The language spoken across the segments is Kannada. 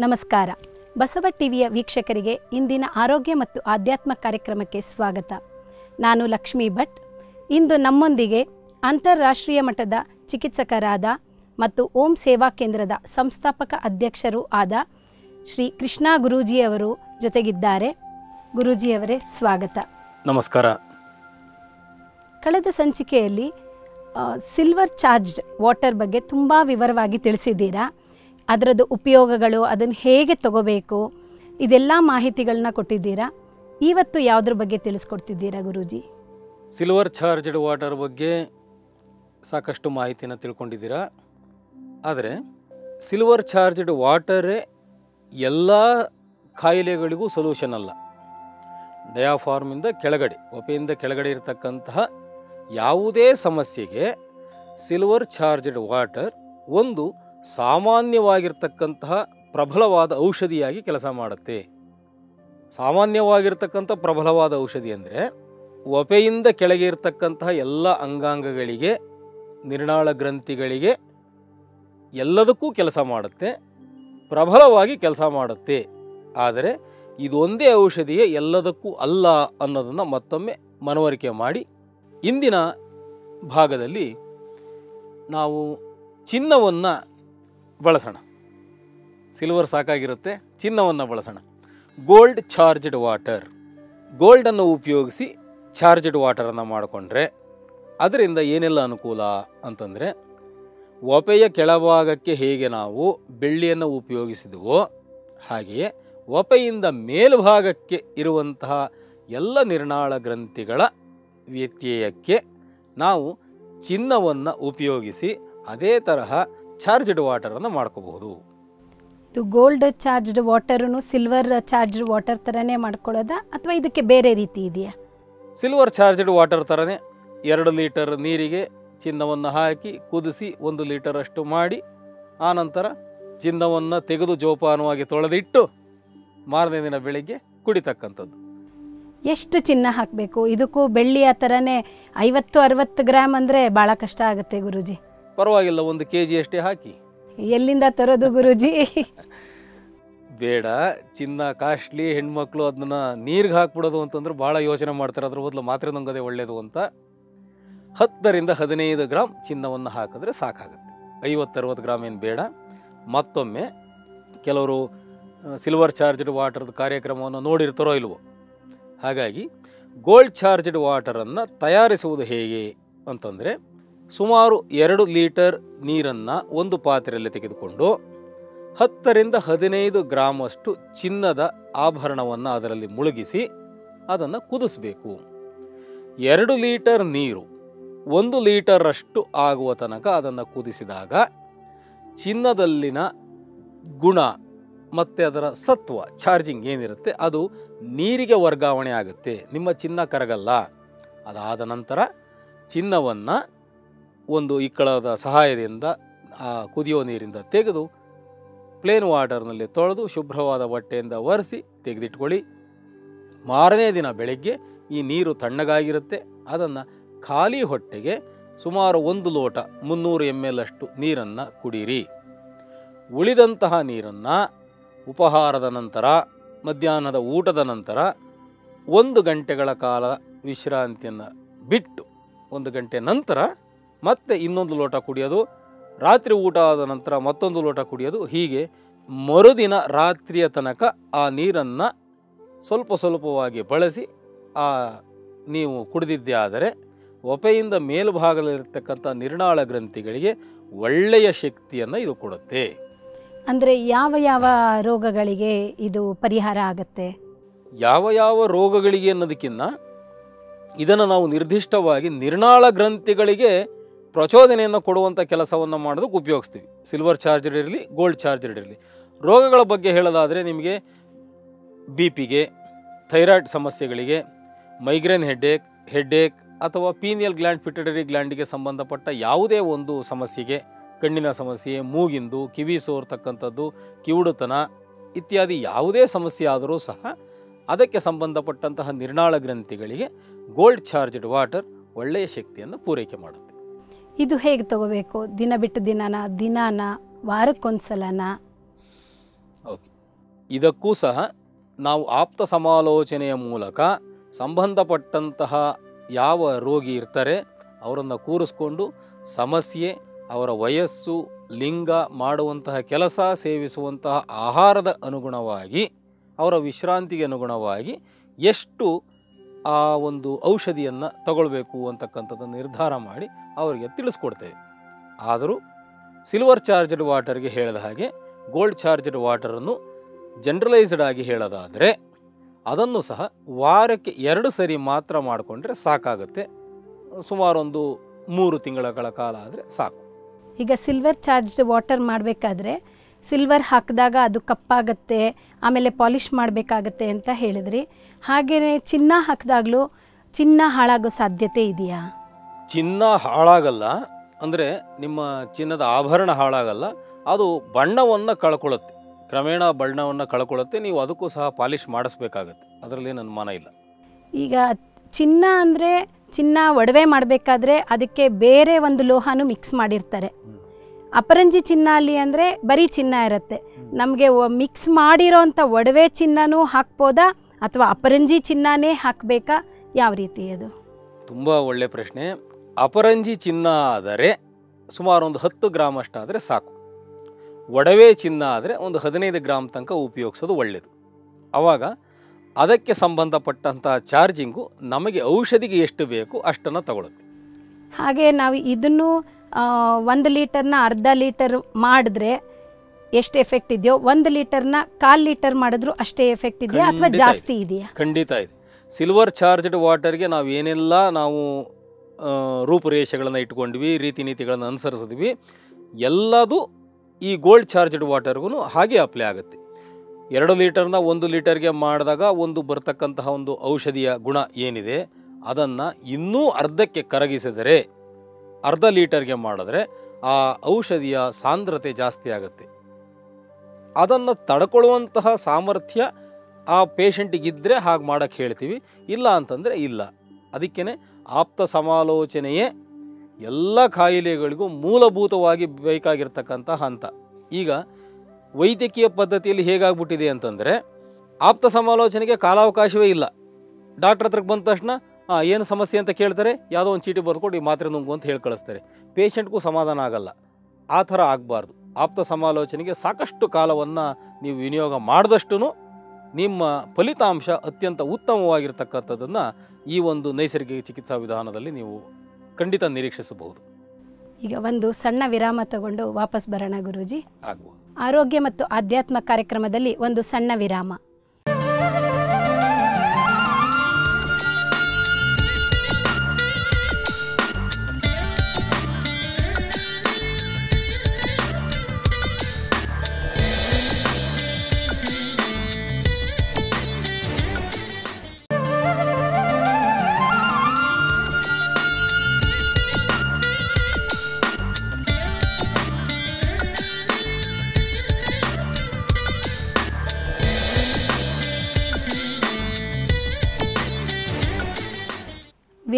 ನಮಸ್ಕಾರ. ಬಸವ ಟಿವಿಯ ವೀಕ್ಷಕರಿಗೆ ಇಂದಿನ ಆರೋಗ್ಯ ಮತ್ತು ಆಧ್ಯಾತ್ಮ ಕಾರ್ಯಕ್ರಮಕ್ಕೆ ಸ್ವಾಗತ. ನಾನು ಲಕ್ಷ್ಮೀ ಭಟ್. ಇಂದು ನಮ್ಮೊಂದಿಗೆ ಅಂತಾರಾಷ್ಟ್ರೀಯ ಮಟ್ಟದ ಚಿಕಿತ್ಸಕರಾದ ಮತ್ತು ಓಂ ಸೇವಾ ಕೇಂದ್ರದ ಸಂಸ್ಥಾಪಕ ಅಧ್ಯಕ್ಷರೂ ಆದ ಶ್ರೀ ಕೃಷ್ಣ ಗುರೂಜಿಯವರು ಜೊತೆಗಿದ್ದಾರೆ. ಗುರೂಜಿಯವರೇ ಸ್ವಾಗತ. ನಮಸ್ಕಾರ. ಕಳೆದ ಸಂಚಿಕೆಯಲ್ಲಿ ಸಿಲ್ವರ್ ಚಾರ್ಜ್ಡ್ ವಾಟರ್ ಬಗ್ಗೆ ತುಂಬ ವಿವರವಾಗಿ ತಿಳಿಸಿದ್ದೀರಾ? ಅದರದ್ದು ಉಪಯೋಗಗಳು, ಅದನ್ನು ಹೇಗೆ ತಗೋಬೇಕು? ಇದೆಲ್ಲ ಮಾಹಿತಿಗಳನ್ನ ಕೊಟ್ಟಿದ್ದೀರಾ? ಇವತ್ತು ಯಾವುದ್ರ ಬಗ್ಗೆ ತಿಳಿಸ್ಕೊಡ್ತಿದ್ದೀರಾ ಗುರೂಜಿ? ಸಿಲ್ವರ್ ಚಾರ್ಜ್ಡ್ ವಾಟರ್ ಬಗ್ಗೆ ಸಾಕಷ್ಟು ಮಾಹಿತಿನ ತಿಳ್ಕೊಂಡಿದ್ದೀರಾ? ಆದರೆ ಸಿಲ್ವರ್ ಚಾರ್ಜ್ಡ್ ವಾಟರೇ ಎಲ್ಲ ಕಾಯಿಲೆಗಳಿಗೂ ಸೊಲ್ಯೂಷನ್ ಅಲ್ಲ. ಡಯಾಫಾರ್ಮಿಂದ ಕೆಳಗಡೆ ಒಪೆಯಿಂದ ಕೆಳಗಡೆ ಇರತಕ್ಕಂತಹ ಯಾವುದೇ ಸಮಸ್ಯೆಗೆ ಸಿಲ್ವರ್ ಚಾರ್ಜ್ಡ್ ವಾಟರ್ ಒಂದು ಸಾಮಾನ್ಯವಾಗಿರ್ತಕ್ಕಂತಹ ಪ್ರಬಲವಾದ ಔಷಧಿಯಾಗಿ ಕೆಲಸ ಮಾಡುತ್ತೆ. ಸಾಮಾನ್ಯವಾಗಿರ್ತಕ್ಕಂಥ ಪ್ರಬಲವಾದ ಔಷಧಿ ಅಂದರೆ ಒಪೆಯಿಂದ ಕೆಳಗೆ ಇರತಕ್ಕಂತಹ ಎಲ್ಲ ಅಂಗಾಂಗಗಳಿಗೆ, ನಿರ್ನಾಳ ಗ್ರಂಥಿಗಳಿಗೆ ಎಲ್ಲದಕ್ಕೂ ಕೆಲಸ ಮಾಡುತ್ತೆ. ಪ್ರಬಲವಾಗಿ ಕೆಲಸ ಮಾಡುತ್ತೆ. ಆದರೆ ಇದೊಂದೇ ಔಷಧಿಯೇ ಎಲ್ಲದಕ್ಕೂ ಅಲ್ಲ ಅನ್ನೋದನ್ನು ಮತ್ತೊಮ್ಮೆ ಮನವರಿಕೆ ಮಾಡಿ ಇಂದಿನ ಭಾಗದಲ್ಲಿ ನಾವು ಚಿನ್ನವನ್ನು ಬಳಸೋಣ. ಸಿಲ್ವರ್ ಸಾಕಾಗಿರುತ್ತೆ, ಚಿನ್ನವನ್ನು ಬಳಸೋಣ. ಗೋಲ್ಡ್ ಚಾರ್ಜ್ಡ್ ವಾಟರ್ ಗೋಲ್ಡನ್ನು ಉಪಯೋಗಿಸಿ ಚಾರ್ಜ್ಡ್ ವಾಟರನ್ನು ಮಾಡಿಕೊಂಡ್ರೆ ಅದರಿಂದ ಏನೆಲ್ಲ ಅನುಕೂಲ ಅಂತಂದರೆ ಒಪೆಯ ಕೆಳಭಾಗಕ್ಕೆ ಹೇಗೆ ನಾವು ಬೆಳ್ಳಿಯನ್ನು ಉಪಯೋಗಿಸಿದವೋ ಹಾಗೆಯೇ ಒಪೆಯಿಂದ ಮೇಲ್ಭಾಗಕ್ಕೆ ಇರುವಂತಹ ಎಲ್ಲ ನಿರ್ನಾಳ ಗ್ರಂಥಿಗಳ ವ್ಯತ್ಯಯಕ್ಕೆ ನಾವು ಚಿನ್ನವನ್ನು ಉಪಯೋಗಿಸಿ ಅದೇ ತರಹ ಚಾರ್ಜ್ಡ್ ವಾಟರನ್ನು ಮಾಡ್ಕೋಬಹುದು. ಇದು ಗೋಲ್ಡ್ ಚಾರ್ಜ್ಡ್ ವಾಟರೂ ಸಿಲ್ವರ್ ಚಾರ್ಜ್ಡ್ ವಾಟರ್ ಥರನೇ ಮಾಡ್ಕೊಳ್ಳೋದ? ಅಥವಾ ಇದಕ್ಕೆ ಬೇರೆ ರೀತಿ ಇದೆಯಾ? ಸಿಲ್ವರ್ ಚಾರ್ಜ್ಡ್ ವಾಟರ್ ಥರನೇ ಎರಡು ಲೀಟರ್ ನೀರಿಗೆ ಚಿನ್ನವನ್ನು ಹಾಕಿ ಕುದಿಸಿ ಒಂದು ಲೀಟರ್ ಅಷ್ಟು ಮಾಡಿ ಆನಂತರ ಚಿನ್ನವನ್ನು ತೆಗೆದು ಜೋಪಾನವಾಗಿ ತೊಳೆದಿಟ್ಟು ಮಾರನೇ ದಿನ ಬೆಳಿಗ್ಗೆ ಕುಡಿತಕ್ಕಂಥದ್ದು. ಎಷ್ಟು ಚಿನ್ನ ಹಾಕಬೇಕು? ಇದಕ್ಕೂ ಬೆಳ್ಳಿ ಆ ಥರನೇ ಐವತ್ತು ಅರವತ್ತು ಗ್ರಾಮ್ ಅಂದರೆ ಭಾಳ ಕಷ್ಟ ಆಗುತ್ತೆ ಗುರೂಜಿ. ಪರವಾಗಿಲ್ಲ ಒಂದು ಕೆ ಜಿ ಅಷ್ಟೇ ಹಾಕಿ. ಎಲ್ಲಿಂದ ತರೋದು ಗುರುಜಿ? ಬೇಡ ಚಿನ್ನ ಕಾಸ್ಟ್ಲಿ ಹೆಣ್ಮಕ್ಳು ಅದನ್ನ ನೀರಿಗೆ ಹಾಕ್ಬಿಡೋದು ಅಂತಂದ್ರೆ ಭಾಳ ಯೋಚನೆ ಮಾಡ್ತಾರೆ. ಅದ್ರ ಬದಲು ಮಾತ್ರೆ ನುಂಗದೆ ಒಳ್ಳೆಯದು ಅಂತ. ಹತ್ತರಿಂದ ಹದಿನೈದು ಗ್ರಾಮ್ ಚಿನ್ನವನ್ನು ಹಾಕಿದ್ರೆ ಸಾಕಾಗುತ್ತೆ. ಐವತ್ತರವತ್ತು ಗ್ರಾಮ್ ಏನು ಬೇಡ. ಮತ್ತೊಮ್ಮೆ ಕೆಲವರು ಸಿಲ್ವರ್ ಚಾರ್ಜ್ಡ್ ವಾಟರ್ದ ಕಾರ್ಯಕ್ರಮವನ್ನು ನೋಡಿರ್ತಾರೋ ಇಲ್ವೋ? ಹಾಗಾಗಿ ಗೋಲ್ಡ್ ಚಾರ್ಜ್ಡ್ ವಾಟರನ್ನು ತಯಾರಿಸುವುದು ಹೇಗೆ ಅಂತಂದರೆ ಸುಮಾರು ಎರಡು ಲೀಟರ್ ನೀರನ್ನು ಒಂದು ಪಾತ್ರೆಯಲ್ಲಿ ತೆಗೆದುಕೊಂಡು ಹತ್ತರಿಂದ ಹದಿನೈದು ಗ್ರಾಮಷ್ಟು ಚಿನ್ನದ ಆಭರಣವನ್ನು ಅದರಲ್ಲಿ ಮುಳುಗಿಸಿ ಅದನ್ನು ಕುದಿಸಬೇಕು. ಎರಡು ಲೀಟರ್ ನೀರು ಒಂದು ಲೀಟರಷ್ಟು ಆಗುವ ತನಕ ಅದನ್ನು ಕುದಿಸಿದಾಗ ಚಿನ್ನದಲ್ಲಿನ ಗುಣ ಮತ್ತು ಅದರ ಸತ್ವ, ಚಾರ್ಜಿಂಗ್ ಏನಿರುತ್ತೆ ಅದು ನೀರಿಗೆ ವರ್ಗಾವಣೆ ಆಗುತ್ತೆ. ನಿಮ್ಮ ಚಿನ್ನ ಕರಗಲ್ಲ. ಅದಾದ ನಂತರ ಚಿನ್ನವನ್ನು ಒಂದು ಇಕ್ಕಳದ ಸಹಾಯದಿಂದ ಆ ಕುದಿಯೋ ನೀರಿಂದ ತೆಗೆದು ಪ್ಲೇನ್ ವಾಟರ್ನಲ್ಲಿ ತೊಳೆದು ಶುಭ್ರವಾದ ಬಟ್ಟೆಯಿಂದ ಒರೆಸಿ ತೆಗೆದಿಟ್ಕೊಳ್ಳಿ. ಮಾರನೇ ದಿನ ಬೆಳಗ್ಗೆ ಈ ನೀರು ತಣ್ಣಗಾಗಿರುತ್ತೆ. ಅದನ್ನು ಖಾಲಿ ಹೊಟ್ಟೆಗೆ ಸುಮಾರು ಒಂದು ಲೋಟ ಮುನ್ನೂರು ಎಂ ಎಲ್ ಅಷ್ಟು ನೀರನ್ನು ಕುಡೀರಿ. ಉಳಿದಂತಹ ನೀರನ್ನು ಉಪಹಾರದ ನಂತರ, ಮಧ್ಯಾಹ್ನದ ಊಟದ ನಂತರ ಒಂದು ಗಂಟೆಗಳ ಕಾಲ ವಿಶ್ರಾಂತಿಯನ್ನು ಬಿಟ್ಟು ಒಂದು ಗಂಟೆ ನಂತರ ಮತ್ತೆ ಇನ್ನೊಂದು ಲೋಟ ಕುಡಿಯೋದು ರಾತ್ರಿ ಊಟ ಆದ ನಂತರ ಮತ್ತೊಂದು ಲೋಟ ಕುಡಿಯೋದು ಹೀಗೆ ಮರುದಿನ ರಾತ್ರಿಯ ತನಕ ಆ ನೀರನ್ನು ಸ್ವಲ್ಪ ಸ್ವಲ್ಪವಾಗಿ ಬಳಸಿ ಆ ನೀವು ಕುಡಿದಿದ್ದೇ ಆದರೆ ಒಪೆಯಿಂದ ಮೇಲ್ಭಾಗದಲ್ಲಿರ್ತಕ್ಕಂಥ ನಿರ್ನಾಳ ಗ್ರಂಥಿಗಳಿಗೆ ಒಳ್ಳೆಯ ಶಕ್ತಿಯನ್ನು ಇದು ಕೊಡುತ್ತೆ. ಅಂದರೆ ಯಾವ ಯಾವ ರೋಗಗಳಿಗೆ ಇದು ಪರಿಹಾರ ಆಗುತ್ತೆ? ಯಾವ ಯಾವ ರೋಗಗಳಿಗೆ ಅನ್ನೋದಕ್ಕಿಂತ ಇದನ್ನು ನಾವು ನಿರ್ದಿಷ್ಟವಾಗಿ ನಿರ್ನಾಳ ಗ್ರಂಥಿಗಳಿಗೆ ಪ್ರಚೋದನೆಯನ್ನು ಕೊಡುವಂಥ ಕೆಲಸವನ್ನು ಮಾಡೋದಕ್ಕೆ ಉಪಯೋಗಿಸ್ತೀವಿ. ಸಿಲ್ವರ್ ಚಾರ್ಜರ್ ಇರಲಿ ಗೋಲ್ಡ್ ಚಾರ್ಜರ್ ಇರಲಿ. ರೋಗಗಳ ಬಗ್ಗೆ ಹೇಳೋದಾದರೆ ನಿಮಗೆ ಬಿ ಪಿಗೆ ಥೈರಾಯ್ಡ್ ಸಮಸ್ಯೆಗಳಿಗೆ ಮೈಗ್ರೇನ್ ಹೆಡ್ಡೇಕ್ ಹೆಡ್ಡೇಕ್ ಅಥವಾ ಪೀನಿಯಲ್ ಗ್ಲ್ಯಾಂಡ್ ಪಿಟಡರಿ ಗ್ಲ್ಯಾಂಡಿಗೆ ಸಂಬಂಧಪಟ್ಟ ಯಾವುದೇ ಒಂದು ಸಮಸ್ಯೆಗೆ, ಕಣ್ಣಿನ ಸಮಸ್ಯೆ, ಮೂಗಿಂದು, ಕಿವಿ ಸೋರ್ತಕ್ಕಂಥದ್ದು, ಕಿವುಡುತನ ಇತ್ಯಾದಿ ಯಾವುದೇ ಸಮಸ್ಯೆ ಆದರೂ ಸಹ ಅದಕ್ಕೆ ಸಂಬಂಧಪಟ್ಟಂತಹ ನಿರ್ನಾಳ ಗ್ರಂಥಿಗಳಿಗೆ ಗೋಲ್ಡ್ ಚಾರ್ಜ್ಡ್ ವಾಟರ್ ಒಳ್ಳೆಯ ಶಕ್ತಿಯನ್ನು ಪೂರೈಕೆ ಮಾಡುತ್ತೆ. ಇದು ಹೇಗೆ ತಗೋಬೇಕು? ದಿನ ಬಿಟ್ಟು ದಿನನ, ದಿನಾನ, ವಾರಕ್ಕೊಂದ್ಸಲನ? ಇದಕ್ಕೂ ಸಹ ನಾವು ಆಪ್ತ ಸಮಾಲೋಚನೆಯ ಮೂಲಕ ಸಂಬಂಧಪಟ್ಟಂತಹ ಯಾವ ರೋಗಿ ಇರ್ತಾರೆ, ಅವರನ್ನು ಕೂರಿಸ್ಕೊಂಡು ಸಮಸ್ಯೆ, ಅವರ ವಯಸ್ಸು, ಲಿಂಗ ಮಾಡುವಂತಹ ಕೆಲಸ, ಸೇವಿಸುವಂತಹ ಆಹಾರದ ಅನುಗುಣವಾಗಿ, ಅವರ ವಿಶ್ರಾಂತಿಗೆ ಅನುಗುಣವಾಗಿ ಎಷ್ಟು ಆ ಒಂದು ಔಷಧಿಯನ್ನು ತಗೊಳ್ಬೇಕು ಅಂತಕ್ಕಂಥದ್ದು ನಿರ್ಧಾರ ಮಾಡಿ ಅವರಿಗೆ ತಿಳಿಸ್ಕೊಡ್ತೇವೆ. ಆದರೂ ಸಿಲ್ವರ್ ಚಾರ್ಜಡ್ ವಾಟರ್ಗೆ ಹೇಳಿದ ಹಾಗೆ ಗೋಲ್ಡ್ ಚಾರ್ಜಡ್ ವಾಟರನ್ನು ಜನರಲೈಸ್ಡ್ ಆಗಿ ಹೇಳೋದಾದರೆ ಅದನ್ನು ಸಹ ವಾರಕ್ಕೆ ಎರಡು ಸರಿ ಮಾತ್ರ ಮಾಡಿಕೊಂಡ್ರೆ ಸಾಕಾಗುತ್ತೆ. ಸುಮಾರೊಂದು ಮೂರು ತಿಂಗಳ ಕಾಲ ಆದರೆ ಸಾಕು. ಈಗ ಸಿಲ್ವರ್ ಚಾರ್ಜ್ಡ್ ವಾಟರ್ ಮಾಡಬೇಕಾದ್ರೆ ಸಿಲ್ವರ್ ಹಾಕಿದಾಗ ಅದು ಕಪ್ಪಾಗತ್ತೆ ಆಮೇಲೆ ಪಾಲಿಷ್ ಮಾಡಬೇಕಾಗತ್ತೆ ಅಂತ ಹೇಳಿದ್ರಿ. ಹಾಗೆಯೇ ಚಿನ್ನ ಹಾಕಿದಾಗಲೂ ಚಿನ್ನ ಹಾಳಾಗೋ ಸಾಧ್ಯತೆ ಇದೆಯಾ? ಚಿನ್ನ ಹಾಳಾಗಲ್ಲ ಅಂದರೆ ನಿಮ್ಮ ಚಿನ್ನದ ಆಭರಣ ಹಾಳಾಗಲ್ಲ ಅದು ಬಣ್ಣವನ್ನು ಕಳ್ಕೊಳ್ಳುತ್ತೆ. ಕ್ರಮೇಣ ಬಣ್ಣವನ್ನು ಕಳ್ಕೊಳ್ಳುತ್ತೆ ನೀವು ಅದಕ್ಕೂ ಸಹ ಪಾಲಿಷ್ ಮಾಡಿಸ್ಬೇಕಾಗತ್ತೆ. ಅದರಲ್ಲಿ ಅನುಮಾನ ಇಲ್ಲ. ಈಗ ಚಿನ್ನ ಅಂದರೆ ಚಿನ್ನ ಒಡವೆ ಮಾಡಬೇಕಾದ್ರೆ ಅದಕ್ಕೆ ಬೇರೆ ಒಂದು ಲೋಹನೂ ಮಿಕ್ಸ್ ಮಾಡಿರ್ತಾರೆ. ಅಪರಂಜಿ ಚಿನ್ನ ಅಲ್ಲಿ ಅಂದರೆ ಬರೀ ಚಿನ್ನ ಇರುತ್ತೆ. ನಮಗೆ ಮಿಕ್ಸ್ ಮಾಡಿರೋಂಥ ಒಡವೆ ಚಿನ್ನನೂ ಹಾಕ್ಬೋದಾ? ಅಥವಾ ಅಪರಂಜಿ ಚಿನ್ನನೇ ಹಾಕಬೇಕಾ? ಯಾವ ರೀತಿ ಅದು? ತುಂಬ ಒಳ್ಳೆ ಪ್ರಶ್ನೆ. ಅಪರಂಜಿ ಚಿನ್ನ ಆದರೆ ಸುಮಾರು ಒಂದು ಹತ್ತು ಗ್ರಾಮ್ ಅಷ್ಟಾದರೆ ಸಾಕು. ಒಡವೆ ಚಿನ್ನ ಆದರೆ ಒಂದು ಹದಿನೈದು ಗ್ರಾಮ್ ತನಕ ಉಪಯೋಗಿಸೋದು ಒಳ್ಳೆಯದು ಆವಾಗ ಅದಕ್ಕೆ ಸಂಬಂಧಪಟ್ಟಂಥ ಚಾರ್ಜಿಂಗು ನಮಗೆ ಔಷಧಿಗೆ ಎಷ್ಟು ಬೇಕು ಅಷ್ಟನ್ನು ತಗೊಳುತ್ತೆ. ಹಾಗೆ ನಾವು ಇದನ್ನು ಒಂದು ಲೀಟರ್ನ ಅರ್ಧ ಲೀಟರ್ ಮಾಡಿದ್ರೆ ಎಷ್ಟು ಎಫೆಕ್ಟ್ ಇದೆಯೋ ಒಂದು ಲೀಟರ್ನ ಕಾಲು ಲೀಟರ್ ಮಾಡಿದ್ರು ಅಷ್ಟೇ ಎಫೆಕ್ಟ್ ಇದೆಯಾ ಅಥವಾ ಜಾಸ್ತಿ ಇದೆಯಾ? ಖಂಡಿತ ಇದೆ. ಸಿಲ್ವರ್ ಚಾರ್ಜ್ಡ್ ವಾಟರ್ಗೆ ನಾವು ಏನೆಲ್ಲ ನಾವು ರೂಪುರೇಷೆಗಳನ್ನ ಇಟ್ಕೊಂಡ್ವಿ ರೀತಿ ನೀತಿಗಳನ್ನು ಅನುಸರಿಸಿದ್ವಿ ಎಲ್ಲದು ಈ ಗೋಲ್ಡ್ ಚಾರ್ಜ್ಡ್ ವಾಟರ್ಗೂ ಹಾಗೆ ಅಪ್ಲೈ ಆಗುತ್ತೆ. ಎರಡು ಲೀಟರ್ನ ಒಂದು ಲೀಟರ್ಗೆ ಮಾಡಿದಾಗ ಒಂದು ಬರ್ತಕ್ಕಂತಹ ಒಂದು ಔಷಧಿಯ ಗುಣ ಏನಿದೆ ಅದನ್ನು ಇನ್ನೂ ಅರ್ಧಕ್ಕೆ ಕರಗಿಸಿದರೆ ಅರ್ಧ ಲೀಟರ್ಗೆ ಮಾಡಿದ್ರೆ ಆ ಔಷಧಿಯ ಸಾಂದ್ರತೆ ಜಾಸ್ತಿ ಆಗುತ್ತೆ. ಅದನ್ನು ತಡ್ಕೊಳ್ಳುವಂತಹ ಸಾಮರ್ಥ್ಯ ಆ ಪೇಷಂಟಿಗಿದ್ದರೆ ಹಾಗೆ ಮಾಡೋಕ್ಕೆ ಹೇಳ್ತೀವಿ, ಇಲ್ಲ ಅಂತಂದರೆ ಇಲ್ಲ. ಅದಕ್ಕೇ ಆಪ್ತ ಸಮಾಲೋಚನೆಯೇ ಎಲ್ಲ ಕಾಯಿಲೆಗಳಿಗೂ ಮೂಲಭೂತವಾಗಿ ಬೇಕಾಗಿರ್ತಕ್ಕಂಥ ಹಂತ. ಈಗ ವೈದ್ಯಕೀಯ ಪದ್ಧತಿಯಲ್ಲಿ ಹೇಗಾಗ್ಬಿಟ್ಟಿದೆ ಅಂತಂದರೆ, ಆಪ್ತ ಸಮಾಲೋಚನೆಗೆ ಕಾಲಾವಕಾಶವೇ ಇಲ್ಲ. ಡಾಕ್ಟ್ರ್ ಹತ್ರಕ್ಕೆ ಬಂದ ತಕ್ಷಣ ಏನು ಸಮಸ್ಯೆ ಅಂತ ಕೇಳ್ತಾರೆ ಯಾವುದೋ ಒಂದು ಚೀಟಿ ಬರ್ಕೊಟ್ಟು ಈ ಮಾತ್ರೆ ನುಂಗು ಅಂತ ಹೇಳಿ ಕಳಿಸ್ತಾರೆ. ಪೇಷಂಟ್ಗೂ ಸಮಾಧಾನ ಆಗಲ್ಲ. ಆ ಥರ ಆಗಬಾರ್ದು. ಆಪ್ತ ಸಮಾಲೋಚನೆಗೆ ಸಾಕಷ್ಟು ಕಾಲವನ್ನು ನೀವು ವಿನಿಯೋಗ ಮಾಡಿದಷ್ಟು ನಿಮ್ಮ ಫಲಿತಾಂಶ ಅತ್ಯಂತ ಉತ್ತಮವಾಗಿರ್ತಕ್ಕಂಥದ್ದನ್ನು ಈ ಒಂದು ನೈಸರ್ಗಿಕ ಚಿಕಿತ್ಸಾ ವಿಧಾನದಲ್ಲಿ ನೀವು ಖಂಡಿತ ನಿರೀಕ್ಷಿಸಬಹುದು. ಈಗ ಒಂದು ಸಣ್ಣ ವಿರಾಮ ತಗೊಂಡು ವಾಪಸ್ ಬರೋಣ ಗುರುಜಿ. ಆಗ್ಬೋದು. ಆರೋಗ್ಯ ಮತ್ತು ಆಧ್ಯಾತ್ಮ ಕಾರ್ಯಕ್ರಮದಲ್ಲಿ ಒಂದು ಸಣ್ಣ ವಿರಾಮ.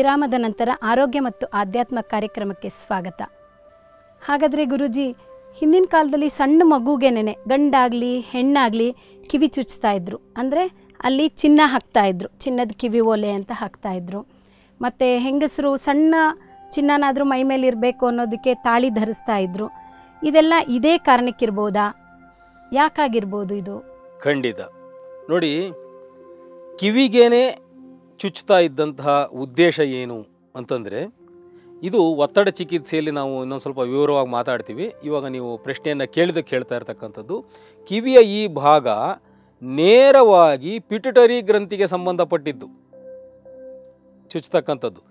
ವಿರಾಮದ ನಂತರ ಆರೋಗ್ಯ ಮತ್ತು ಆಧ್ಯಾತ್ಮ ಕಾರ್ಯಕ್ರಮಕ್ಕೆ ಸ್ವಾಗತ. ಹಾಗಾದರೆ ಗುರುಜಿ, ಹಿಂದಿನ ಕಾಲದಲ್ಲಿ ಸಣ್ಣ ಮಗುಗೇನೆ ಗಂಡಾಗಲಿ, ಹೆಣ್ಣಾಗಲಿ ಕಿವಿ ಚುಚ್ತಾ ಇದ್ದರು ಅಂದರೆ ಅಲ್ಲಿ ಚಿನ್ನ ಹಾಕ್ತಾ ಇದ್ರು, ಚಿನ್ನದ ಕಿವಿ ಓಲೆ ಅಂತ ಹಾಕ್ತಾ ಇದ್ರು. ಮತ್ತು ಹೆಂಗಸರು ಸಣ್ಣ ಚಿನ್ನನಾದರೂ ಮೈ ಮೇಲೆ ಇರಬೇಕು ಅನ್ನೋದಕ್ಕೆ ತಾಳಿ ಧರಿಸ್ತಾ ಇದ್ರು. ಇದೆಲ್ಲ ಇದೇ ಕಾರಣಕ್ಕಿರ್ಬೋದಾ? ಯಾಕಾಗಿರ್ಬೋದು ಇದು? ಖಂಡಿತ. ನೋಡಿ, ಕಿವಿಗೇನೆ ಚುಚ್ತಾ ಇದ್ದಂತಹ ಉದ್ದೇಶ ಏನು ಅಂತಂದರೆ, ಇದು ಒತ್ತಡ ಚಿಕಿತ್ಸೆಯಲ್ಲಿ ನಾವು ಇನ್ನೊಂದು ಸ್ವಲ್ಪ ವಿವರವಾಗಿ ಮಾತಾಡ್ತೀವಿ. ಇವಾಗ ನೀವು ಪ್ರಶ್ನೆಯನ್ನು ಕೇಳಿದಕ್ಕೆ ಕೇಳ್ತಾ ಇರ್ತಕ್ಕಂಥದ್ದು, ಕಿವಿಯ ಈ ಭಾಗ ನೇರವಾಗಿ ಪಿಟುಟರಿ ಗ್ರಂಥಿಗೆ ಸಂಬಂಧಪಟ್ಟಿದ್ದು. ಚುಚ್ಚತಕ್ಕಂಥದ್ದು.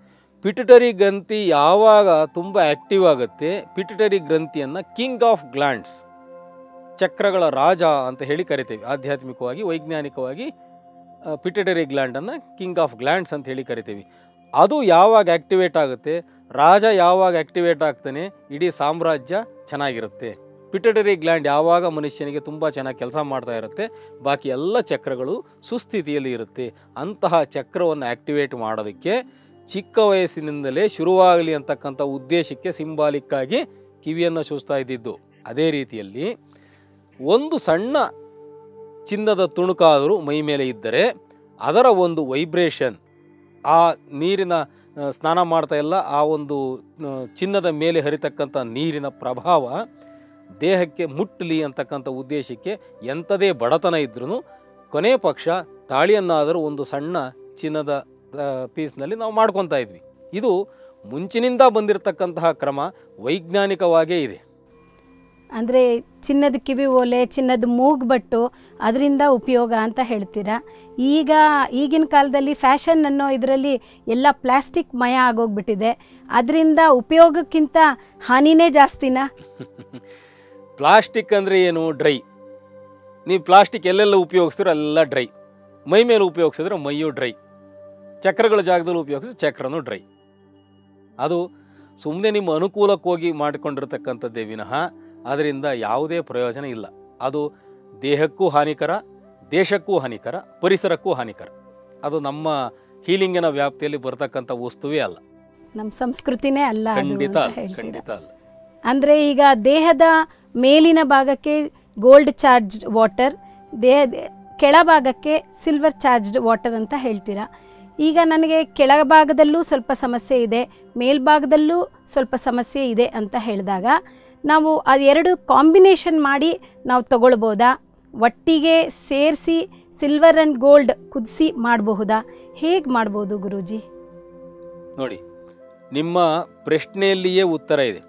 ಪಿಟುಟರಿ ಗ್ರಂಥಿ ಯಾವಾಗ ತುಂಬ ಆ್ಯಕ್ಟಿವ್ ಆಗುತ್ತೆ, ಪಿಟುಟರಿ ಗ್ರಂಥಿಯನ್ನು ಕಿಂಗ್ ಆಫ್ ಗ್ಲ್ಯಾಂಡ್ಸ್ ಚಕ್ರಗಳ ರಾಜ ಅಂತ ಹೇಳಿ ಕರಿತೇವೆ. ಆಧ್ಯಾತ್ಮಿಕವಾಗಿ, ವೈಜ್ಞಾನಿಕವಾಗಿ ಪಿಟಟರಿ ಗ್ಲ್ಯಾಂಡನ್ನು ಕಿಂಗ್ ಆಫ್ ಗ್ಲ್ಯಾಂಡ್ಸ್ ಅಂತ ಹೇಳಿ ಕರಿತೀವಿ. ಅದು ಯಾವಾಗ ಆ್ಯಕ್ಟಿವೇಟ್ ಆಗುತ್ತೆ, ರಾಜ ಯಾವಾಗ ಆ್ಯಕ್ಟಿವೇಟ್ ಆಗ್ತಾನೆ, ಇಡೀ ಸಾಮ್ರಾಜ್ಯ ಚೆನ್ನಾಗಿರುತ್ತೆ. ಪಿಟಟರಿ ಗ್ಲ್ಯಾಂಡ್ ಯಾವಾಗ ಮನುಷ್ಯನಿಗೆ ತುಂಬ ಚೆನ್ನಾಗಿ ಕೆಲಸ ಮಾಡ್ತಾ ಇರುತ್ತೆ, ಬಾಕಿ ಎಲ್ಲ ಚಕ್ರಗಳು ಸುಸ್ಥಿತಿಯಲ್ಲಿ ಇರುತ್ತೆ. ಅಂತಹ ಚಕ್ರವನ್ನು ಆ್ಯಕ್ಟಿವೇಟ್ ಮಾಡೋದಕ್ಕೆ ಚಿಕ್ಕ ವಯಸ್ಸಿನಿಂದಲೇ ಶುರುವಾಗಲಿ ಅಂತಕ್ಕಂಥ ಉದ್ದೇಶಕ್ಕೆ ಸಿಂಬಾಲಿಕ್ಕಾಗಿ ಕಿವಿಯನ್ನು ಸೂಸ್ತಾ ಇದ್ದಿದ್ದು. ಅದೇ ರೀತಿಯಲ್ಲಿ ಒಂದು ಸಣ್ಣ ಚಿನ್ನದ ತುಣುಕಾದರೂ ಮೈ ಮೇಲೆ ಇದ್ದರೆ ಅದರ ಒಂದು ವೈಬ್ರೇಷನ್, ಆ ನೀರಿನ ಸ್ನಾನ ಮಾಡ್ತಾ ಇಲ್ಲ, ಆ ಒಂದು ಚಿನ್ನದ ಮೇಲೆ ಹರಿತಕ್ಕಂಥ ನೀರಿನ ಪ್ರಭಾವ ದೇಹಕ್ಕೆ ಮುಟ್ಟಲಿ ಅಂತಕ್ಕಂಥ ಉದ್ದೇಶಕ್ಕೆ ಎಂಥದೇ ಬಡತನ ಇದ್ರೂ ಕೊನೆ ಪಕ್ಷ ತಾಳಿಯನ್ನಾದರೂ ಒಂದು ಸಣ್ಣ ಚಿನ್ನದ ಪೀಸ್ನಲ್ಲಿ ನಾವು ಮಾಡ್ಕೊತಾ ಇದ್ವಿ. ಇದು ಮುಂಚಿನಿಂದ ಬಂದಿರತಕ್ಕಂತಹ ಕ್ರಮ ವೈಜ್ಞಾನಿಕವಾಗೇ ಇದೆ. ಅಂದರೆ ಚಿನ್ನದ ಕಿವಿ ಓಲೆ, ಚಿನ್ನದ ಮೂಗ್ಬಟ್ಟು ಅದರಿಂದ ಉಪಯೋಗ ಅಂತ ಹೇಳ್ತೀರಾ? ಈಗ ಈಗಿನ ಕಾಲದಲ್ಲಿ ಫ್ಯಾಷನ್ ಅನ್ನೋ ಇದರಲ್ಲಿ ಎಲ್ಲ ಪ್ಲಾಸ್ಟಿಕ್ ಮಯ ಆಗೋಗ್ಬಿಟ್ಟಿದೆ. ಅದರಿಂದ ಉಪಯೋಗಕ್ಕಿಂತ ಹಾನಿನೇ ಜಾಸ್ತಿನಾ? ಪ್ಲಾಸ್ಟಿಕ್ ಅಂದರೆ ಏನು? ಡ್ರೈ. ನೀವು ಪ್ಲಾಸ್ಟಿಕ್ ಎಲ್ಲೆಲ್ಲ ಉಪಯೋಗಿಸಿದ್ರೆ ಎಲ್ಲ ಡ್ರೈ. ಮೈ ಮೇಲೆ ಉಪಯೋಗಿಸಿದ್ರೆ ಮೈಯು ಡ್ರೈ. ಚಕ್ರಗಳ ಜಾಗದಲ್ಲಿ ಉಪಯೋಗಿಸಿದ್ರೆ ಚಕ್ರನೂ ಡ್ರೈ. ಅದು ಸುಮ್ಮನೆ ನಿಮ್ಮ ಅನುಕೂಲಕ್ಕೋಗಿ ಮಾಡಿಕೊಂಡಿರ್ತಕ್ಕಂಥದ್ದೇ ವಿನಃ ಅದರಿಂದ ಯಾವುದೇ ಪ್ರಯೋಜನ ಇಲ್ಲ. ಅದು ದೇಹಕ್ಕೂ ಹಾನಿಕರ ದೇಶಕ್ಕೂ ಹಾನಿಕರ ಪರಿಸರಕ್ಕೂ ಹಾನಿಕರ. ಅದು ನಮ್ಮ ಹೀಲಿಂಗಿನ ವ್ಯಾಪ್ತಿಯಲ್ಲಿ ಬರತಕ್ಕಂಥ ವಸ್ತುವೇ ಅಲ್ಲ. ನಮ್ಮ ಸಂಸ್ಕೃತಿನೇ ಅಲ್ಲ ಖಂಡಿತ ಖಂಡಿತ ಅಲ್ಲ. ಅಂದರೆ ಈಗ ದೇಹದ ಮೇಲಿನ ಭಾಗಕ್ಕೆ ಗೋಲ್ಡ್ ಚಾರ್ಜ್ಡ್ ವಾಟರ್ ದೇಹದ ಕೆಳಭಾಗಕ್ಕೆ ಸಿಲ್ವರ್ ಚಾರ್ಜ್ಡ್ ವಾಟರ್ ಅಂತ ಹೇಳ್ತೀರಾ? ಈಗ ನನಗೆ ಕೆಳಭಾಗದಲ್ಲೂ ಸ್ವಲ್ಪ ಸಮಸ್ಯೆ ಇದೆ ಮೇಲ್ಭಾಗದಲ್ಲೂ ಸ್ವಲ್ಪ ಸಮಸ್ಯೆ ಇದೆ ಅಂತ ಹೇಳಿದಾಗ ನಾವು ಅದೆರಡು ಕಾಂಬಿನೇಷನ್ ಮಾಡಿ ನಾವು ತಗೊಳ್ಬೋದಾ? ಒಟ್ಟಿಗೆ ಸೇರಿಸಿ ಸಿಲ್ವರ್ ಆ್ಯಂಡ್ ಗೋಲ್ಡ್ ಕುದಿಸಿ ಮಾಡಬಹುದಾ? ಹೇಗೆ ಮಾಡ್ಬೋದು ಗುರೂಜಿ? ನೋಡಿ, ನಿಮ್ಮ ಪ್ರಶ್ನೆಯಲ್ಲಿಯೇ ಉತ್ತರ ಇದೆ.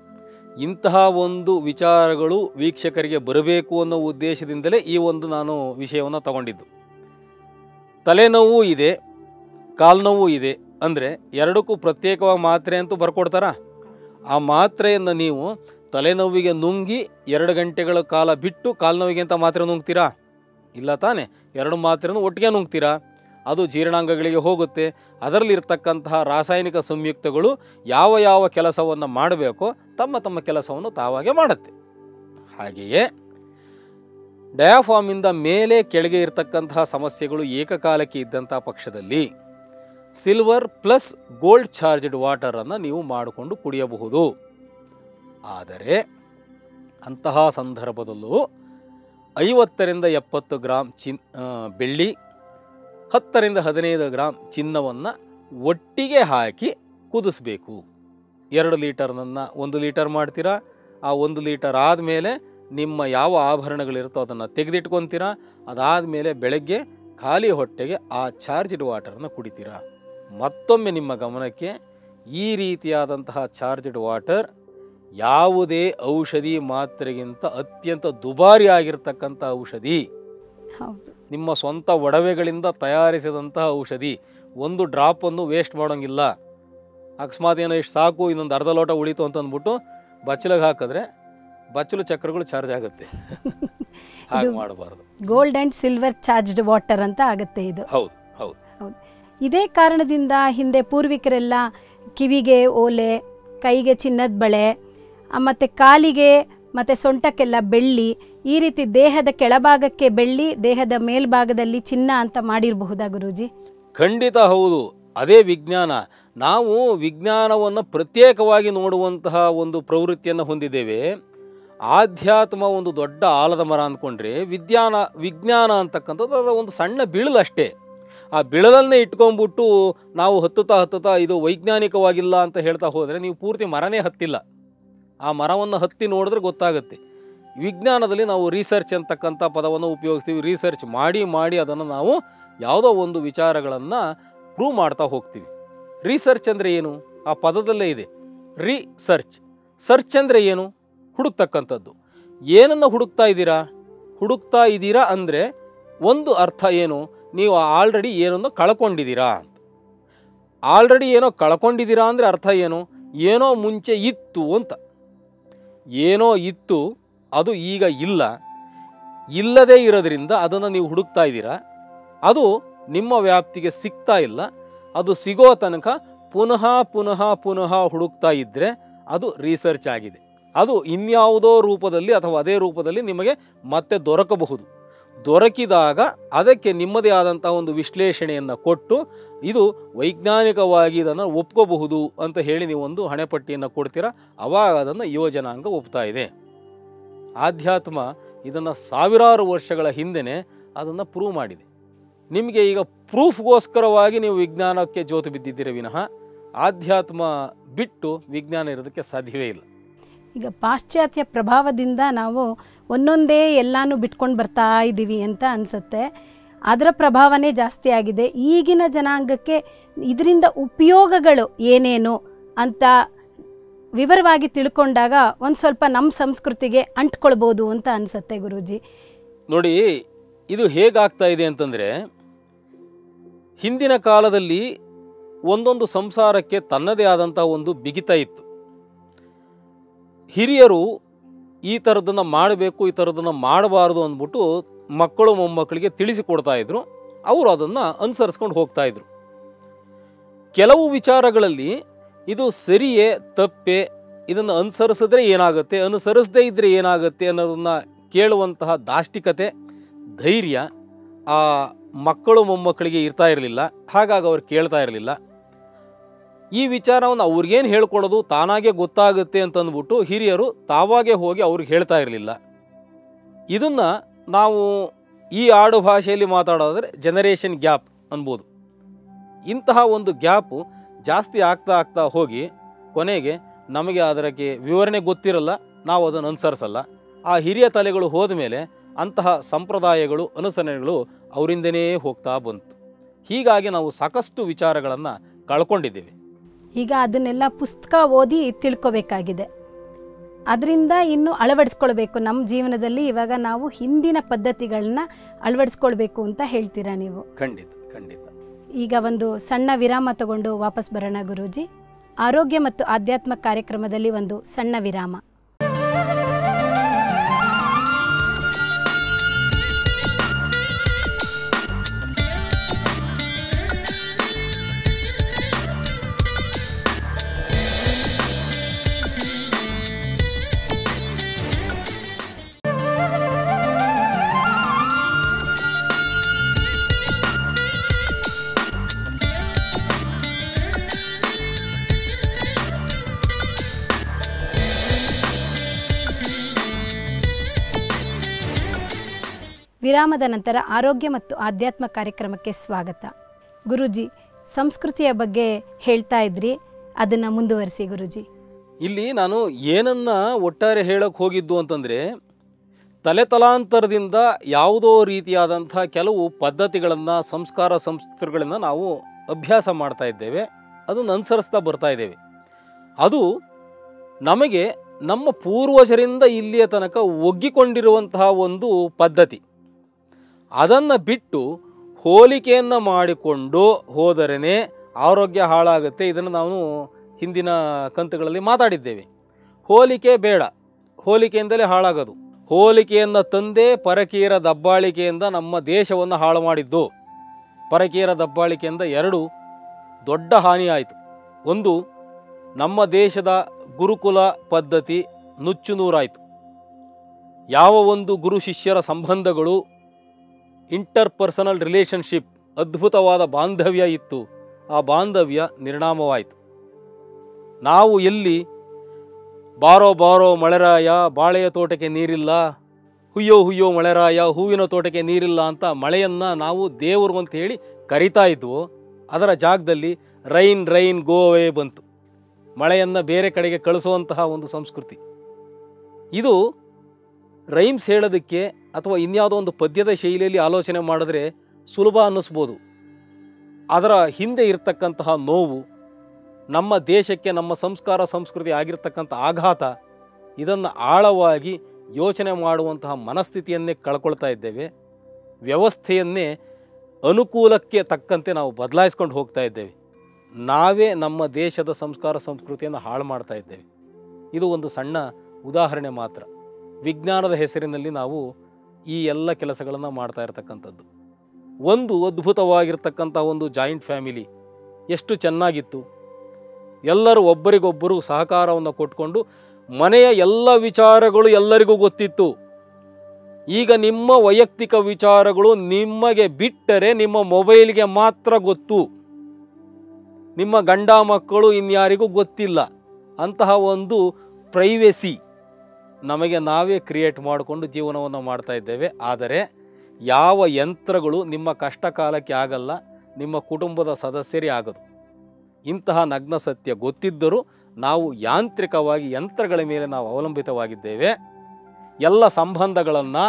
ಇಂತಹ ಒಂದು ವಿಚಾರಗಳು ವೀಕ್ಷಕರಿಗೆ ಬರಬೇಕು ಅನ್ನೋ ಉದ್ದೇಶದಿಂದಲೇ ಈ ಒಂದು ನಾನು ವಿಷಯವನ್ನು ತಗೊಂಡಿದ್ದು. ತಲೆನೋವು ಇದೆ, ಕಾಲ್ನೋವು ಇದೆ ಅಂದರೆ ಎರಡಕ್ಕೂ ಪ್ರತ್ಯೇಕವಾಗಿ ಮಾತ್ರೆ ಅಂತೂ ಬರ್ಕೊಡ್ತಾರಾ? ಆ ಮಾತ್ರೆಯನ್ನು ನೀವು ತಲೆನೋವಿಗೆ ನುಂಗಿ ಎರಡು ಗಂಟೆಗಳ ಕಾಲ ಬಿಟ್ಟು ಕಾಲ್ನೋವಿಗೆ ಅಂತ ಮಾತ್ರೆ ನುಂಗ್ತೀರಾ? ಇಲ್ಲ ತಾನೆ, ಎರಡು ಮಾತ್ರೆನೂ ಒಟ್ಟಿಗೆ ನುಂಗ್ತೀರಾ? ಅದು ಜೀರ್ಣಾಂಗಗಳಿಗೆ ಹೋಗುತ್ತೆ. ಅದರಲ್ಲಿರ್ತಕ್ಕಂತಹ ರಾಸಾಯನಿಕ ಸಂಯುಕ್ತಗಳು ಯಾವ ಯಾವ ಕೆಲಸವನ್ನು ಮಾಡಬೇಕೋ ತಮ್ಮ ತಮ್ಮ ಕೆಲಸವನ್ನು ತಾವಾಗೆ ಮಾಡುತ್ತೆ. ಹಾಗೆಯೇ ಡಯಾಫಾಮಿಂದ ಮೇಲೆ ಕೆಳಗೆ ಇರತಕ್ಕಂತಹ ಸಮಸ್ಯೆಗಳು ಏಕಕಾಲಕ್ಕೆ ಇದ್ದಂಥ ಪಕ್ಷದಲ್ಲಿ ಸಿಲ್ವರ್ ಪ್ಲಸ್ ಗೋಲ್ಡ್ ಚಾರ್ಜ್ಡ್ ವಾಟರನ್ನು ನೀವು ಮಾಡಿಕೊಂಡು ಕುಡಿಯಬಹುದು. ಆದರೆ ಅಂತಹ ಸಂದರ್ಭದಲ್ಲೂ ಐವತ್ತರಿಂದ ಎಪ್ಪತ್ತು ಗ್ರಾಮ್ ಚಿನ್ ಬೆಳ್ಳಿ, ಹತ್ತರಿಂದ ಹದಿನೈದು ಗ್ರಾಮ್ ಚಿನ್ನವನ್ನು ಒಟ್ಟಿಗೆ ಹಾಕಿ ಕುದಿಸ್ಬೇಕು. ಎರಡು ಲೀಟರ್ನನ್ನು ಒಂದು ಲೀಟರ್ ಮಾಡ್ತೀರಾ? ಆ ಒಂದು ಲೀಟರ್ ಆದಮೇಲೆ ನಿಮ್ಮ ಯಾವ ಆಭರಣಗಳಿರುತ್ತೋ ಅದನ್ನು ತೆಗೆದಿಟ್ಕೊತೀರಾ? ಅದಾದಮೇಲೆ ಬೆಳಗ್ಗೆ ಖಾಲಿ ಹೊಟ್ಟೆಗೆ ಆ ಚಾರ್ಜ್ಡ್ ವಾಟರನ್ನು ಕುಡಿತೀರಾ? ಮತ್ತೊಮ್ಮೆ ನಿಮ್ಮ ಗಮನಕ್ಕೆ ಈ ರೀತಿಯಾದಂತಹ ಚಾರ್ಜ್ಡ್ ವಾಟರ್ ಯಾವುದೇ ಔಷಧಿ ಮಾತ್ರೆಗಿಂತ ಅತ್ಯಂತ ದುಬಾರಿ ಆಗಿರ್ತಕ್ಕಂಥ ಔಷಧಿ. ಹೌದು. ನಿಮ್ಮ ಸ್ವಂತ ಒಡವೆಗಳಿಂದ ತಯಾರಿಸಿದಂತಹ ಔಷಧಿ. ಒಂದು ಡ್ರಾಪನ್ನು ವೇಸ್ಟ್ ಮಾಡೋಂಗಿಲ್ಲ. ಅಕಸ್ಮಾತ್ ಏನೋ ಇಷ್ಟು ಸಾಕು ಇನ್ನೊಂದು ಅರ್ಧ ಲೋಟ ಉಳಿತು ಅಂತ ಅಂದ್ಬಿಟ್ಟು ಬಚ್ಚಲಿಗೆ ಹಾಕಿದ್ರೆ ಬಚ್ಚಲು ಚಕ್ರಗಳು ಚಾರ್ಜ್ ಆಗುತ್ತೆ. ಹಾಗೆ ಮಾಡಬಾರ್ದು. Gold and silver charged water ಅಂತ ಆಗುತ್ತೆ ಇದು. ಹೌದು ಹೌದು. ಹೌದು. ಇದೇ ಕಾರಣದಿಂದ ಹಿಂದೆ ಪೂರ್ವಿಕರೆಲ್ಲ ಕಿವಿಗೆ ಓಲೆ ಕೈಗೆ ಚಿನ್ನದ ಬಳೆ ಮತ್ತೆ ಕಾಲಿಗೆ, ಮತ್ತು ಸೊಂಟಕ್ಕೆಲ್ಲ ಬೆಳ್ಳಿ, ಈ ರೀತಿ ದೇಹದ ಕೆಳಭಾಗಕ್ಕೆ ಬೆಳ್ಳಿ, ದೇಹದ ಮೇಲ್ಭಾಗದಲ್ಲಿ ಚಿನ್ನ ಅಂತ ಮಾಡಿರಬಹುದಾ ಗುರೂಜಿ? ಖಂಡಿತ ಹೌದು. ಅದೇ ವಿಜ್ಞಾನ. ನಾವು ವಿಜ್ಞಾನವನ್ನು ಪ್ರತ್ಯೇಕವಾಗಿ ನೋಡುವಂತಹ ಒಂದು ಪ್ರವೃತ್ತಿಯನ್ನು ಹೊಂದಿದ್ದೇವೆ. ಆಧ್ಯಾತ್ಮ ಒಂದು ದೊಡ್ಡ ಆಲದ ಮರ ಅಂದ್ಕೊಂಡ್ರೆ ವಿಜ್ಞಾನ ವಿಜ್ಞಾನ ಅಂತಕ್ಕಂಥದ್ದು ಅದು ಒಂದು ಸಣ್ಣ ಬಿಳಲಷ್ಟೇ ಆ ಬಿಳಲನ್ನೇ ಇಟ್ಕೊಂಡ್ಬಿಟ್ಟು ನಾವು ಹತ್ತುತ್ತಾ ಹತ್ತುತ್ತಾ ಇದು ವೈಜ್ಞಾನಿಕವಾಗಿಲ್ಲ ಅಂತ ಹೇಳ್ತಾ ಹೋದರೆ ನೀವು ಪೂರ್ತಿ ಮರನೇ ಹತ್ತಿಲ್ಲ. ಆ ಮರವನ್ನು ಹತ್ತಿ ನೋಡಿದ್ರೆ ಗೊತ್ತಾಗುತ್ತೆ. ವಿಜ್ಞಾನದಲ್ಲಿ ನಾವು ರಿಸರ್ಚ್ ಅಂತಕ್ಕಂಥ ಪದವನ್ನು ಉಪಯೋಗಿಸ್ತೀವಿ. ರಿಸರ್ಚ್ ಮಾಡಿ ಮಾಡಿ ಅದನ್ನು ನಾವು ಯಾವುದೋ ಒಂದು ವಿಚಾರಗಳನ್ನು ಪ್ರೂವ್ ಮಾಡ್ತಾ ಹೋಗ್ತೀವಿ. ರಿಸರ್ಚ್ ಅಂದರೆ ಏನು? ಆ ಪದದಲ್ಲೇ ಇದೆ. ರಿಸರ್ಚ್ ಸರ್ಚ್ ಅಂದರೆ ಏನು? ಹುಡುಕ್ತಕ್ಕಂಥದ್ದು. ಏನನ್ನು ಹುಡುಕ್ತಾ ಇದ್ದೀರಾ? ಹುಡುಕ್ತಾ ಇದ್ದೀರಾ ಅಂದರೆ ಒಂದು ಅರ್ಥ ಏನು? ನೀವು ಆಲ್ರೆಡಿ ಏನನ್ನು ಕಳ್ಕೊಂಡಿದ್ದೀರಾ ಅಂತ. ಆಲ್ರೆಡಿ ಏನೋ ಕಳ್ಕೊಂಡಿದ್ದೀರಾ ಅಂದರೆ ಅರ್ಥ ಏನು? ಏನೋ ಮುಂಚೆ ಇತ್ತು ಅಂತ. ಏನೋ ಇತ್ತು, ಅದು ಈಗ ಇಲ್ಲ. ಇಲ್ಲದೇ ಇರೋದ್ರಿಂದ ಅದನ್ನು ನೀವು ಹುಡುಕ್ತಾ ಇದ್ದೀರಾ? ಅದು ನಿಮ್ಮ ವ್ಯಾಪ್ತಿಗೆ ಸಿಗ್ತಾ ಇಲ್ಲ. ಅದು ಸಿಗೋ ತನಕ ಪುನಃ ಪುನಃ ಪುನಃ ಹುಡುಕ್ತಾ ಇದ್ದರೆ ಅದು ರಿಸರ್ಚ್ ಆಗಿದೆ. ಅದು ಇನ್ಯಾವುದೋ ರೂಪದಲ್ಲಿ ಅಥವಾ ಅದೇ ರೂಪದಲ್ಲಿ ನಿಮಗೆ ಮತ್ತೆ ದೊರಕಬಹುದು. ದೊರಕಿದಾಗ ಅದಕ್ಕೆ ನಿಮ್ಮದೇ ಆದಂಥ ಒಂದು ವಿಶ್ಲೇಷಣೆಯನ್ನು ಕೊಟ್ಟು ಇದು ವೈಜ್ಞಾನಿಕವಾಗಿ ಇದನ್ನು ಒಪ್ಕೋಬಹುದು ಅಂತ ಹೇಳಿ ನೀವು ಒಂದು ಹಣೆಪಟ್ಟಿಯನ್ನು ಕೊಡ್ತೀರಾ? ಅವಾಗ ಅದನ್ನು ಯುವಜನಾಂಗ ಒಪ್ತಾ ಇದೆ. ಆಧ್ಯಾತ್ಮ ಇದನ್ನು ಸಾವಿರಾರು ವರ್ಷಗಳ ಹಿಂದೆಯೇ ಅದನ್ನು ಪ್ರೂವ್ ಮಾಡಿದೆ. ನಿಮಗೆ ಈಗ ಪ್ರೂಫ್ಗೋಸ್ಕರವಾಗಿ ನೀವು ವಿಜ್ಞಾನಕ್ಕೆ ಜೋತು ಬಿದ್ದಿದ್ದೀರಿ ವಿನಃ ಆಧ್ಯಾತ್ಮ ಬಿಟ್ಟು ವಿಜ್ಞಾನ ಇರೋದಕ್ಕೆ ಸಾಧ್ಯವೇ ಇಲ್ಲ. ಈಗ ಪಾಶ್ಚಾತ್ಯ ಪ್ರಭಾವದಿಂದ ನಾವು ಒಂದೊಂದೇ ಎಲ್ಲಾನು ಬಿಟ್ಕೊಂಡು ಬರ್ತಾ ಇದ್ದೀವಿ ಅಂತ ಅನಿಸುತ್ತೆ. ಅದರ ಪ್ರಭಾವನೇ ಜಾಸ್ತಿ ಆಗಿದೆ. ಈಗಿನ ಜನಾಂಗಕ್ಕೆ ಇದರಿಂದ ಉಪಯೋಗಗಳು ಏನೇನು ಅಂತ ವಿವರವಾಗಿ ತಿಳ್ಕೊಂಡಾಗ ಒಂದು ಸ್ವಲ್ಪ ನಮ್ಮ ಸಂಸ್ಕೃತಿಗೆ ಅಂಟ್ಕೊಳ್ಬೋದು ಅಂತ ಅನಿಸುತ್ತೆ ಗುರೂಜಿ. ನೋಡಿ, ಇದು ಹೇಗಾಗ್ತಾ ಇದೆ ಅಂತಂದರೆ, ಹಿಂದಿನ ಕಾಲದಲ್ಲಿ ಒಂದೊಂದು ಸಂಸಾರಕ್ಕೆ ತನ್ನದೇ ಆದಂಥ ಒಂದು ಬಿಗಿತ ಇತ್ತು. ಹಿರಿಯರು ಈ ಥರದನ್ನು ಮಾಡಬೇಕು, ಈ ಥರದನ್ನು ಮಾಡಬಾರ್ದು ಅಂದ್ಬಿಟ್ಟು ಮಕ್ಕಳು ಮೊಮ್ಮಕ್ಕಳಿಗೆ ತಿಳಿಸಿಕೊಡ್ತಾ ಇದ್ರು. ಅವರು ಅದನ್ನು ಅನುಸರಿಸ್ಕೊಂಡು ಹೋಗ್ತಾ ಇದ್ರು. ಕೆಲವು ವಿಚಾರಗಳಲ್ಲಿ ಇದು ಸರಿಯೇ, ತಪ್ಪೆ, ಇದನ್ನು ಅನುಸರಿಸಿದ್ರೆ ಏನಾಗುತ್ತೆ, ಅನುಸರಿಸದೇ ಇದ್ದರೆ ಏನಾಗುತ್ತೆ ಅನ್ನೋದನ್ನು ಕೇಳುವಂತಹ ದಾಷ್ಟಿಕತೆ, ಧೈರ್ಯ ಆ ಮಕ್ಕಳು ಮೊಮ್ಮಕ್ಕಳಿಗೆ ಇರ್ತಾ ಇರಲಿಲ್ಲ. ಹಾಗಾಗಿ ಅವ್ರು ಕೇಳ್ತಾ ಇರಲಿಲ್ಲ. ಈ ವಿಚಾರವನ್ನು ಅವ್ರಿಗೇನು ಹೇಳ್ಕೊಡೋದು ತಾನಾಗೆ ಗೊತ್ತಾಗುತ್ತೆ ಅಂತಂದ್ಬಿಟ್ಟು ಹಿರಿಯರು ತಾವಾಗೇ ಹೋಗಿ ಅವ್ರಿಗೆ ಹೇಳ್ತಾ ಇರಲಿಲ್ಲ. ಇದನ್ನು ನಾವು ಈ ಆಡು ಭಾಷೆಯಲ್ಲಿ ಮಾತಾಡೋದಾದರೆ ಜನರೇಷನ್ ಗ್ಯಾಪ್ ಅನ್ಬೋದು. ಇಂತಹ ಒಂದು ಗ್ಯಾಪು ಜಾಸ್ತಿ ಆಗ್ತಾ ಆಗ್ತಾ ಹೋಗಿ ಕೊನೆಗೆ ನಮಗೆ ಅದಕ್ಕೆ ವಿವರಣೆ ಗೊತ್ತಿರಲ್ಲ, ನಾವು ಅದನ್ನು ಅನುಸರಿಸಲ್ಲ. ಆ ಹಿರಿಯ ತಲೆಗಳು ಹೋದ ಮೇಲೆ ಅಂತಹ ಸಂಪ್ರದಾಯಗಳು, ಅನುಸರಣೆಗಳು ಅವರಿಂದನೇ ಹೋಗ್ತಾ ಬಂತು. ಹೀಗಾಗಿ ನಾವು ಸಾಕಷ್ಟು ವಿಚಾರಗಳನ್ನು ಕಳ್ಕೊಂಡಿದ್ದೀವಿ. ಈಗ ಅದನ್ನೆಲ್ಲ ಪುಸ್ತಕ ಓದಿ ತಿಳ್ಕೊಬೇಕಾಗಿದೆ. ಅದರಿಂದ ಇನ್ನು ಅಳವಡಿಸ್ಕೊಳ್ಬೇಕು. ನಮ್ಮ ಜೀವನದಲ್ಲಿ ಇವಾಗ ನಾವು ಹಿಂದಿನ ಪದ್ಧತಿಗಳನ್ನ ಅಳವಡಿಸ್ಕೊಳ್ಬೇಕು ಅಂತ ಹೇಳ್ತೀರಾ ನೀವು? ಖಂಡಿತ ಖಂಡಿತ. ಈಗ ಒಂದು ಸಣ್ಣ ವಿರಾಮ ತಗೊಂಡು ವಾಪಸ್ ಬರೋಣ ಗುರೂಜಿ. ಆರೋಗ್ಯ ಮತ್ತು ಆಧ್ಯಾತ್ಮ ಕಾರ್ಯಕ್ರಮದಲ್ಲಿ ಒಂದು ಸಣ್ಣ ವಿರಾಮ. ವಿರಾಮದ ನಂತರ ಆರೋಗ್ಯ ಮತ್ತು ಆಧ್ಯಾತ್ಮ ಕಾರ್ಯಕ್ರಮಕ್ಕೆ ಸ್ವಾಗತ. ಗುರುಜಿ, ಸಂಸ್ಕೃತಿಯ ಬಗ್ಗೆ ಹೇಳ್ತಾ ಇದ್ರಿ, ಅದನ್ನು ಮುಂದುವರಿಸಿ ಗುರುಜಿ. ಇಲ್ಲಿ ನಾನು ಏನನ್ನ ಒಟ್ಟಾರೆ ಹೇಳಕ್ಕೆ ಹೋಗಿದ್ದು ಅಂತಂದರೆ, ತಲೆ ತಲಾಂತರದಿಂದ ಯಾವುದೋ ರೀತಿಯಾದಂಥ ಕೆಲವು ಪದ್ಧತಿಗಳನ್ನು, ಸಂಸ್ಕಾರ ಸಂಸ್ಕೃತಿಗಳನ್ನು ನಾವು ಅಭ್ಯಾಸ ಮಾಡ್ತಾ ಇದ್ದೇವೆ, ಅದನ್ನು ಅನುಸರಿಸ್ತಾ ಬರ್ತಾ ಇದ್ದೇವೆ. ಅದು ನಮಗೆ ನಮ್ಮ ಪೂರ್ವಜರಿಂದ ಇಲ್ಲಿಯ ತನಕ ಒಗ್ಗಿಕೊಂಡಿರುವಂತಹ ಒಂದು ಪದ್ಧತಿ. ಅದನ್ನು ಬಿಟ್ಟು ಹೋಲಿಕೆಯನ್ನು ಮಾಡಿಕೊಂಡು ಹೋದರೇ ಆರೋಗ್ಯ ಹಾಳಾಗುತ್ತೆ. ಇದನ್ನು ನಾವು ಹಿಂದಿನ ಕಂತುಗಳಲ್ಲಿ ಮಾತಾಡಿದ್ದೇವೆ. ಹೋಲಿಕೆ ಬೇಡ. ಹೋಲಿಕೆಯಿಂದಲೇ ಹಾಳಾಗೋದು. ಹೋಲಿಕೆಯನ್ನು ತಂದೇ ಪರಕೀಯರ ದಬ್ಬಾಳಿಕೆಯಿಂದ ನಮ್ಮ ದೇಶವನ್ನು ಹಾಳು ಮಾಡಿದ್ದು. ಪರಕೀಯರ ದಬ್ಬಾಳಿಕೆಯಿಂದ ಎರಡು ದೊಡ್ಡ ಹಾನಿ ಆಯಿತು ಒಂದು, ನಮ್ಮ ದೇಶದ ಗುರುಕುಲ ಪದ್ಧತಿ ನುಚ್ಚು ನೂರಾಯಿತು ಯಾವ ಒಂದು ಗುರು ಶಿಷ್ಯರ ಸಂಬಂಧಗಳು ಇಂಟರ್ ಪರ್ಸನಲ್ ರಿಲೇಷನ್ಶಿಪ್ ಅದ್ಭುತವಾದ ಬಾಂಧವ್ಯ ಇತ್ತು. ಆ ಬಾಂಧವ್ಯ ನಿರ್ಣಾಮವಾಯಿತು ನಾವು ಎಲ್ಲಿ ಬಾರೋ ಬಾರೋ ಮಳೆರಾಯ ಬಾಳೆಯ ತೋಟಕ್ಕೆ ನೀರಿಲ್ಲ, ಹುಯ್ಯೋ ಹುಯ್ಯೋ ಮಳೆರಾಯ ಹೂವಿನ ತೋಟಕ್ಕೆ ನೀರಿಲ್ಲ ಅಂತ ಮಳೆಯನ್ನು ನಾವು ದೇವರು ಅಂತ ಹೇಳಿ ಕರಿತಾ ಇದ್ವು. ಅದರ ಜಾಗದಲ್ಲಿ ರೈನ್ ರೈನ್ ಗೋವೇ ಬಂತು. ಮಳೆಯನ್ನು ಬೇರೆ ಕಡೆಗೆ ಕಳಿಸುವಂತಹ ಒಂದು ಸಂಸ್ಕೃತಿ. ಇದು ರೈಮ್ಸ್ ಹೇಳೋದಕ್ಕೆ ಅಥವಾ ಇನ್ಯಾವುದೋ ಒಂದು ಪದ್ಯದ ಶೈಲಿಯಲ್ಲಿ ಆಲೋಚನೆ ಮಾಡಿದ್ರೆ ಸುಲಭ ಅನ್ನಿಸ್ಬೋದು. ಅದರ ಹಿಂದೆ ಇರತಕ್ಕಂತಹ ನೋವು, ನಮ್ಮ ದೇಶಕ್ಕೆ ನಮ್ಮ ಸಂಸ್ಕಾರ, ಸಂಸ್ಕೃತಿ ಆಗಿರ್ತಕ್ಕಂಥ ಆಘಾತ, ಇದನ್ನು ಆಳವಾಗಿ ಯೋಚನೆ ಮಾಡುವಂತಹ ಮನಸ್ಥಿತಿಯನ್ನೇ ಕಳ್ಕೊಳ್ತಾ ಇದ್ದೇವೆ. ವ್ಯವಸ್ಥೆಯನ್ನೇ ಅನುಕೂಲಕ್ಕೆ ತಕ್ಕಂತೆ ನಾವು ಬದಲಾಯಿಸ್ಕೊಂಡು ಹೋಗ್ತಾ ಇದ್ದೇವೆ. ನಾವೇ ನಮ್ಮ ದೇಶದ ಸಂಸ್ಕಾರ, ಸಂಸ್ಕೃತಿಯನ್ನು ಹಾಳು ಮಾಡ್ತಾ ಇದ್ದೇವೆ. ಇದು ಒಂದು ಸಣ್ಣ ಉದಾಹರಣೆ ಮಾತ್ರ. ವಿಜ್ಞಾನದ ಹೆಸರಿನಲ್ಲಿ ನಾವು ಈ ಎಲ್ಲ ಕೆಲಸಗಳನ್ನು ಮಾಡ್ತಾ ಇರತಕ್ಕಂಥದ್ದು. ಒಂದು ಅದ್ಭುತವಾಗಿರ್ತಕ್ಕಂಥ ಒಂದು ಜಾಯಿಂಟ್ ಫ್ಯಾಮಿಲಿ ಎಷ್ಟು ಚೆನ್ನಾಗಿತ್ತು. ಎಲ್ಲರೂ ಒಬ್ಬರಿಗೊಬ್ಬರು ಸಹಕಾರವನ್ನು ಕೊಟ್ಕೊಂಡು ಮನೆಯ ಎಲ್ಲ ವಿಚಾರಗಳು ಎಲ್ಲರಿಗೂ ಗೊತ್ತಿತ್ತು. ಈಗ ನಿಮ್ಮ ವೈಯಕ್ತಿಕ ವಿಚಾರಗಳು ನಿಮಗೆ ಬಿಟ್ಟರೆ ನಿಮ್ಮ ಮೊಬೈಲ್ಗೆ ಮಾತ್ರ ಗೊತ್ತು. ನಿಮ್ಮ ಗಂಡ ಮಕ್ಕಳು ಇನ್ಯಾರಿಗೂ ಗೊತ್ತಿಲ್ಲ. ಅಂತಹ ಒಂದು ಪ್ರೈವೆಸಿ. ನಮಗೆ ನಾವೇ ಕ್ರಿಯೇಟ್ ಮಾಡಿಕೊಂಡು ಜೀವನವನ್ನು ಮಾಡ್ತಾ ಇದ್ದೇವೆ. ಆದರೆ ಯಾವ ಯಂತ್ರಗಳು ನಿಮ್ಮ ಕಷ್ಟ ಕಾಲಕ್ಕೆ ಆಗಲ್ಲ, ನಿಮ್ಮ ಕುಟುಂಬದ ಸದಸ್ಯರೇ ಆಗದು. ಇಂತಹ ನಗ್ನ ಸತ್ಯ ಗೊತ್ತಿದ್ದರೂ ನಾವು ಯಾಂತ್ರಿಕವಾಗಿ ಯಂತ್ರಗಳ ಮೇಲೆ ನಾವು ಅವಲಂಬಿತವಾಗಿದ್ದೇವೆ. ಎಲ್ಲ ಸಂಬಂಧಗಳನ್ನು,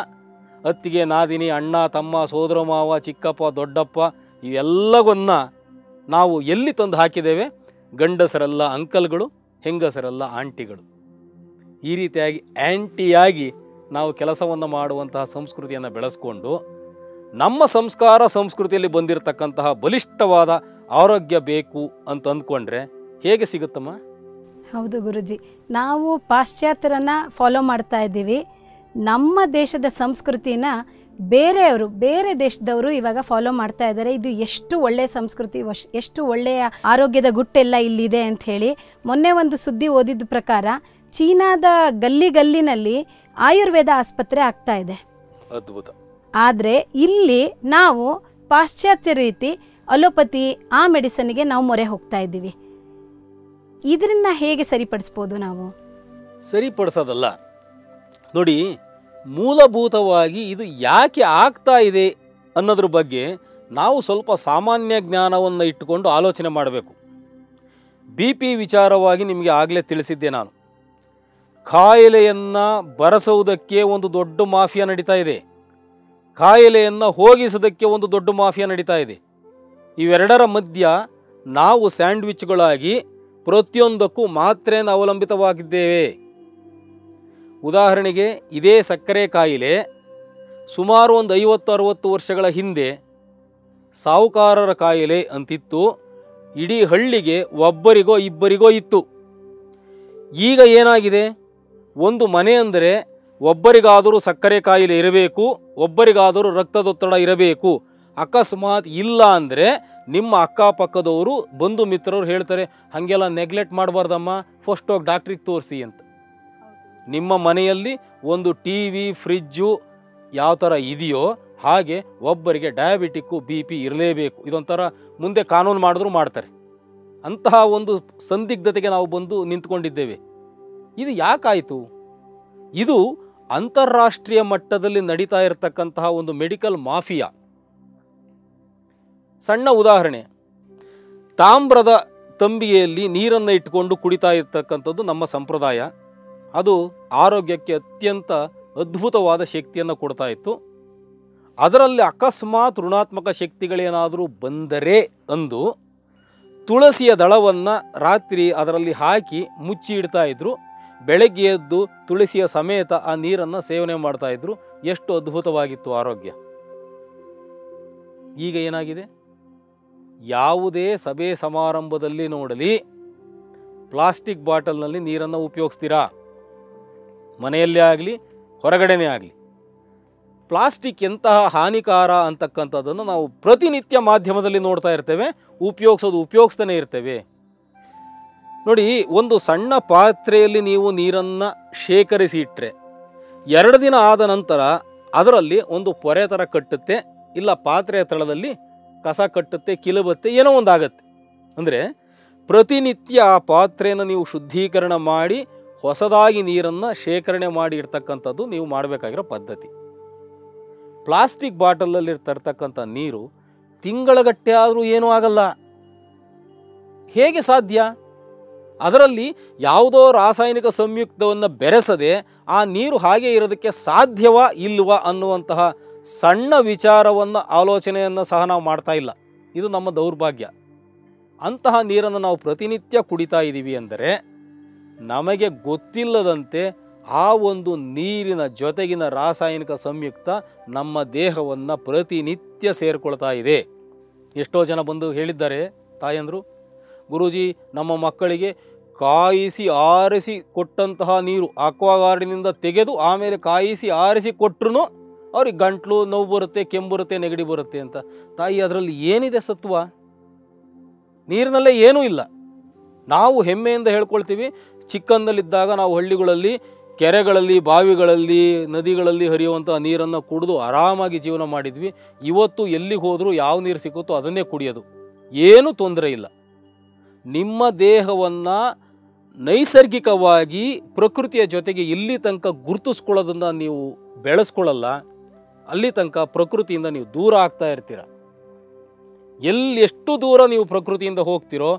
ಅತ್ತಿಗೆ, ನಾದಿನಿ, ಅಣ್ಣ, ತಮ್ಮ, ಸೋದರ, ಮಾವ, ಚಿಕ್ಕಪ್ಪ, ದೊಡ್ಡಪ್ಪ, ಇವೆಲ್ಲವನ್ನ ನಾವು ಎಲ್ಲಿ ತಂದು ಹಾಕಿದ್ದೇವೆ? ಗಂಡಸರೆಲ್ಲ ಅಂಕಲ್ಗಳು, ಹೆಂಗಸರೆಲ್ಲ ಆಂಟಿಗಳು. ಈ ರೀತಿಯಾಗಿ ಆ್ಯಂಟಿಯಾಗಿ ನಾವು ಕೆಲಸವನ್ನು ಮಾಡುವಂತಹ ಸಂಸ್ಕೃತಿಯನ್ನು ಬೆಳೆಸ್ಕೊಂಡು ನಮ್ಮ ಸಂಸ್ಕಾರ ಸಂಸ್ಕೃತಿಯಲ್ಲಿ ಬಂದಿರತಕ್ಕಂತಹ ಬಲಿಷ್ಠವಾದ ಆರೋಗ್ಯ ಬೇಕು ಅಂತ ಅಂದ್ಕೊಂಡ್ರೆ ಹೇಗೆ ಸಿಗುತ್ತಮ್ಮ? ಹೌದು ಗುರುಜಿ, ನಾವು ಪಾಶ್ಚಾತ್ಯರನ್ನ ಫಾಲೋ ಮಾಡ್ತಾ ಇದ್ದೀವಿ. ನಮ್ಮ ದೇಶದ ಸಂಸ್ಕೃತಿನ ಬೇರೆಯವರು, ಬೇರೆ ದೇಶದವರು ಇವಾಗ ಫಾಲೋ ಮಾಡ್ತಾ ಇದ್ದಾರೆ. ಇದು ಎಷ್ಟು ಒಳ್ಳೆಯ ಸಂಸ್ಕೃತಿ ಎಷ್ಟು ಒಳ್ಳೆಯ ಆರೋಗ್ಯದ ಗುಟ್ಟೆಲ್ಲ ಇಲ್ಲಿದೆ ಅಂತ ಹೇಳಿ. ಮೊನ್ನೆ ಒಂದು ಸುದ್ದಿ ಓದಿದ ಪ್ರಕಾರ ಚೀನಾದ ಗಲ್ಲಿ ಗಲ್ಲಿನಲ್ಲಿ ಆಯುರ್ವೇದ ಆಸ್ಪತ್ರೆ ಆಗ್ತಾ ಇದೆ. ಅದ್ಭುತ. ಆದರೆ ಇಲ್ಲಿ ನಾವು ಪಾಶ್ಚಾತ್ಯ ರೀತಿ ಅಲೋಪತಿ ಆ ಮೆಡಿಸನ್ಗೆ ನಾವು ಮೊರೆ ಹೋಗ್ತಾ ಇದ್ದೀವಿ. ಇದರಿಂದ ಹೇಗೆ ಸರಿಪಡಿಸ್ಬೋದು ನಾವು? ಸರಿಪಡಿಸೋದಲ್ಲ. ನೋಡಿ ಮೂಲಭೂತವಾಗಿ ಇದು ಯಾಕೆ ಆಗ್ತಾ ಇದೆ ಅನ್ನೋದ್ರ ಬಗ್ಗೆ ನಾವು ಸ್ವಲ್ಪ ಸಾಮಾನ್ಯ ಜ್ಞಾನವನ್ನು ಇಟ್ಟುಕೊಂಡು ಆಲೋಚನೆ ಮಾಡಬೇಕು. ಬಿ ಪಿ ವಿಚಾರವಾಗಿ ನಿಮಗೆ ಆಗಲೇ ತಿಳಿಸಿದ್ದೆ ನಾನು. ಕಾಯಿಲೆಯನ್ನು ಬರೆಸುವುದಕ್ಕೆ ಒಂದು ದೊಡ್ಡ ಮಾಫಿಯಾ ನಡೀತಾ ಇದೆ. ಕಾಯಿಲೆಯನ್ನು ಹೋಗಿಸೋದಕ್ಕೆ ಒಂದು ದೊಡ್ಡ ಮಾಫಿಯಾ ನಡೀತಾ ಇದೆ. ಇವೆರಡರ ಮಧ್ಯ ನಾವು ಸ್ಯಾಂಡ್ವಿಚ್ಗಳಾಗಿ ಪ್ರತಿಯೊಂದಕ್ಕೂ ಮಾತ್ರೆಯನ್ನು ಅವಲಂಬಿತವಾಗಿದ್ದೇವೆ. ಉದಾಹರಣೆಗೆ ಇದೇ ಸಕ್ಕರೆ ಕಾಯಿಲೆ ಸುಮಾರು ಒಂದು ಐವತ್ತು ಅರುವತ್ತು ವರ್ಷಗಳ ಹಿಂದೆ ಸಾಹುಕಾರರ ಕಾಯಿಲೆ ಅಂತಿತ್ತು. ಇಡೀ ಹಳ್ಳಿಗೆ ಒಬ್ಬರಿಗೋ ಇಬ್ಬರಿಗೋ ಇತ್ತು. ಈಗ ಏನಾಗಿದೆ? ಒಂದು ಮನೆ ಅಂದರೆ ಒಬ್ಬರಿಗಾದರೂ ಸಕ್ಕರೆ ಕಾಯಿಲೆ ಇರಬೇಕು, ಒಬ್ಬರಿಗಾದರೂ ರಕ್ತದೊತ್ತಡ ಇರಬೇಕು. ಅಕಸ್ಮಾತ್ ಇಲ್ಲ ಅಂದರೆ ನಿಮ್ಮ ಅಕ್ಕಪಕ್ಕದವರು, ಬಂಧು ಮಿತ್ರರು ಹೇಳ್ತಾರೆ, ಹಾಗೆಲ್ಲ ನೆಗ್ಲೆಕ್ಟ್ ಮಾಡಬಾರ್ದಮ್ಮ ಫಸ್ಟ್ ಹೋಗಿ ಡಾಕ್ಟ್ರಿಗೆ ತೋರಿಸಿ ಅಂತ. ನಿಮ್ಮ ಮನೆಯಲ್ಲಿ ಒಂದು ಟಿ ವಿ ಫ್ರಿಜ್ಜು ಯಾವ ಥರ ಇದೆಯೋ ಹಾಗೆ ಒಬ್ಬರಿಗೆ ಡಯಾಬಿಟಿಕ್ಕು ಬಿ ಪಿ ಇರಲೇಬೇಕು. ಇದೊಂಥರ ಮುಂದೆ ಕಾನೂನು ಮಾಡಿದ್ರು ಮಾಡ್ತಾರೆ. ಅಂತಹ ಒಂದು ಸಂದಿಗ್ಧತೆಗೆ ನಾವು ಬಂದು ನಿಂತ್ಕೊಂಡಿದ್ದೇವೆ. ಇದು ಯಾಕಾಯಿತು? ಇದು ಅಂತಾರಾಷ್ಟ್ರೀಯ ಮಟ್ಟದಲ್ಲಿ ನಡೀತಾ ಇರತಕ್ಕಂತಹ ಒಂದು ಮೆಡಿಕಲ್ ಮಾಫಿಯಾ. ಸಣ್ಣ ಉದಾಹರಣೆ. ತಾಮ್ರದ ತಂಬಿಯಲ್ಲಿ ನೀರನ್ನು ಇಟ್ಟುಕೊಂಡು ಕುಡಿತಾ ಇರ್ತಕ್ಕಂಥದ್ದು ನಮ್ಮ ಸಂಪ್ರದಾಯ. ಅದು ಆರೋಗ್ಯಕ್ಕೆ ಅತ್ಯಂತ ಅದ್ಭುತವಾದ ಶಕ್ತಿಯನ್ನು ಕೊಡ್ತಾ ಇತ್ತು. ಅದರಲ್ಲಿ ಅಕಸ್ಮಾತ್ ಋಣಾತ್ಮಕ ಶಕ್ತಿಗಳೇನಾದರೂ ಬಂದರೆ ಅಂದು ತುಳಸಿಯ ದಳವನ್ನು ರಾತ್ರಿ ಅದರಲ್ಲಿ ಹಾಕಿ ಮುಚ್ಚಿ ಇಡ್ತಾ ಇದ್ರು. ಬೆಳಗ್ಗೆ ಎದ್ದು ತುಳಸಿಯ ಸಮೇತ ಆ ನೀರನ್ನು ಸೇವನೆ ಮಾಡ್ತಾ ಇದ್ರು. ಎಷ್ಟು ಅದ್ಭುತವಾಗಿತ್ತು ಆರೋಗ್ಯ. ಈಗ ಏನಾಗಿದೆ? ಯಾವುದೇ ಸಭೆ ಸಮಾರಂಭದಲ್ಲಿ ನೋಡಲಿ, ಪ್ಲಾಸ್ಟಿಕ್ ಬಾಟಲ್ನಲ್ಲಿ ನೀರನ್ನು ಉಪಯೋಗಿಸ್ತೀರಾ? ಮನೆಯಲ್ಲೇ ಆಗಲಿ, ಹೊರಗಡೆನೇ ಆಗಲಿ. ಪ್ಲಾಸ್ಟಿಕ್ ಎಂತಹ ಹಾನಿಕಾರ ಅಂತಕ್ಕಂಥದ್ದನ್ನು ನಾವು ಪ್ರತಿನಿತ್ಯ ಮಾಧ್ಯಮದಲ್ಲಿ ನೋಡ್ತಾ ಇರ್ತೇವೆ. ಉಪಯೋಗಿಸೋದು ಉಪಯೋಗಿಸ್ತಾನೆ ಇರ್ತೇವೆ. ನೋಡಿ, ಒಂದು ಸಣ್ಣ ಪಾತ್ರೆಯಲ್ಲಿ ನೀವು ನೀರನ್ನು ಶೇಖರಿಸಿ ಇಟ್ಟರೆ ಎರಡು ದಿನ ಆದ ನಂತರ ಅದರಲ್ಲಿ ಒಂದು ಪೊರೆ ಥರ ಕಟ್ಟುತ್ತೆ, ಇಲ್ಲ ಪಾತ್ರೆಯ ತಳದಲ್ಲಿ ಕಸ ಕಟ್ಟುತ್ತೆ, ಕಿಲುಬತ್ತೆ, ಏನೋ ಒಂದು ಆಗುತ್ತೆ ಅಂದರೆ ಪ್ರತಿನಿತ್ಯ ಆ ಪಾತ್ರೆಯನ್ನು ನೀವು ಶುದ್ಧೀಕರಣ ಮಾಡಿ, ಹೊಸದಾಗಿ ನೀರನ್ನು ಶೇಖರಣೆ ಮಾಡಿ ಇಡ್ತಕ್ಕಂಥದ್ದು ನೀವು ಮಾಡಬೇಕಾಗಿರೋ ಪದ್ಧತಿ. ಪ್ಲಾಸ್ಟಿಕ್ ಬಾಟಲಲ್ಲಿ ತರ್ತಕ್ಕಂಥ ನೀರು ತಿಂಗಳಗಟ್ಟೆ ಆದರೂ ಏನೂ ಆಗಲ್ಲ. ಹೇಗೆ ಸಾಧ್ಯ? ಅದರಲ್ಲಿ ಯಾವುದೋ ರಾಸಾಯನಿಕ ಸಂಯುಕ್ತವನ್ನು ಬೆರೆಸದೆ ಆ ನೀರು ಹಾಗೆ ಇರೋದಕ್ಕೆ ಸಾಧ್ಯವಾ ಇಲ್ವಾ ಅನ್ನುವಂತಹ ಸಣ್ಣ ವಿಚಾರವನ್ನು, ಆಲೋಚನೆಯನ್ನು ಸಹ ನಾವು ಮಾಡ್ತಾ ಇಲ್ಲ. ಇದು ನಮ್ಮ ದೌರ್ಭಾಗ್ಯ. ಅಂತಹ ನೀರನ್ನು ನಾವು ಪ್ರತಿನಿತ್ಯ ಕುಡಿತಾ ಇದ್ದೀವಿ ಅಂದರೆ ನಮಗೆ ಗೊತ್ತಿಲ್ಲದಂತೆ ಆ ಒಂದು ನೀರಿನ ಜೊತೆಗಿನ ರಾಸಾಯನಿಕ ಸಂಯುಕ್ತ ನಮ್ಮ ದೇಹವನ್ನು ಪ್ರತಿನಿತ್ಯ ಸೇರಿಕೊಳ್ತಾ ಇದೆ. ಎಷ್ಟೋ ಜನ ಬಂದು ಹೇಳಿದ್ದಾರೆ, ತಾಯಂದರು, ಗುರೂಜಿ, ನಮ್ಮ ಮಕ್ಕಳಿಗೆ ಕಾಯಿಸಿ ಆರಿಸಿ ಕೊಟ್ಟಂತಹ ನೀರು ಆಕ್ವಾಗಾರ್ಡಿನಿಂದ ತೆಗೆದು ಆಮೇಲೆ ಕಾಯಿಸಿ ಆರಿಸಿ ಕೊಟ್ಟರು ಅವ್ರಿಗೆ ಗಂಟ್ಲು ನೋವು ಬರುತ್ತೆ, ಕೆಮ್ಮು ಬರುತ್ತೆ, ನೆಗಡಿ ಬರುತ್ತೆ ಅಂತ. ತಾಯಿ, ಅದರಲ್ಲಿ ಏನಿದೆ ಸತ್ವ? ನೀರಿನಲ್ಲೇ ಏನೂ ಇಲ್ಲ. ನಾವು ಹೆಮ್ಮೆಯಿಂದ ಹೇಳ್ಕೊಳ್ತೀವಿ, ಚಿಕ್ಕಂದಲ್ಲಿದ್ದಾಗ ನಾವು ಹಳ್ಳಿಗಳಲ್ಲಿ, ಕೆರೆಗಳಲ್ಲಿ, ಬಾವಿಗಳಲ್ಲಿ, ನದಿಗಳಲ್ಲಿ ಹರಿಯುವಂಥ ನೀರನ್ನು ಕುಡಿದು ಆರಾಮಾಗಿ ಜೀವನ ಮಾಡಿದ್ವಿ. ಇವತ್ತು ಎಲ್ಲಿಗೆ ಹೋದರೂ ಯಾವ ನೀರು ಸಿಕ್ಕುತ್ತೋ ಅದನ್ನೇ ಕುಡಿಯೋದು. ಏನೂ ತೊಂದರೆ ಇಲ್ಲ. ನಿಮ್ಮ ದೇಹವನ್ನು ನೈಸರ್ಗಿಕವಾಗಿ ಪ್ರಕೃತಿಯ ಜೊತೆಗೆ ಇಲ್ಲಿ ತನಕ ಗುರುತಿಸ್ಕೊಳ್ಳೋದನ್ನು ನೀವು ಬೆಳೆಸ್ಕೊಳ್ಳಲ್ಲ. ಅಲ್ಲಿ ತನಕ ಪ್ರಕೃತಿಯಿಂದ ನೀವು ದೂರ ಆಗ್ತಾ ಇರ್ತೀರ. ಎಲ್ಲಿ ಎಷ್ಟು ದೂರ ನೀವು ಪ್ರಕೃತಿಯಿಂದ ಹೋಗ್ತಿರೋ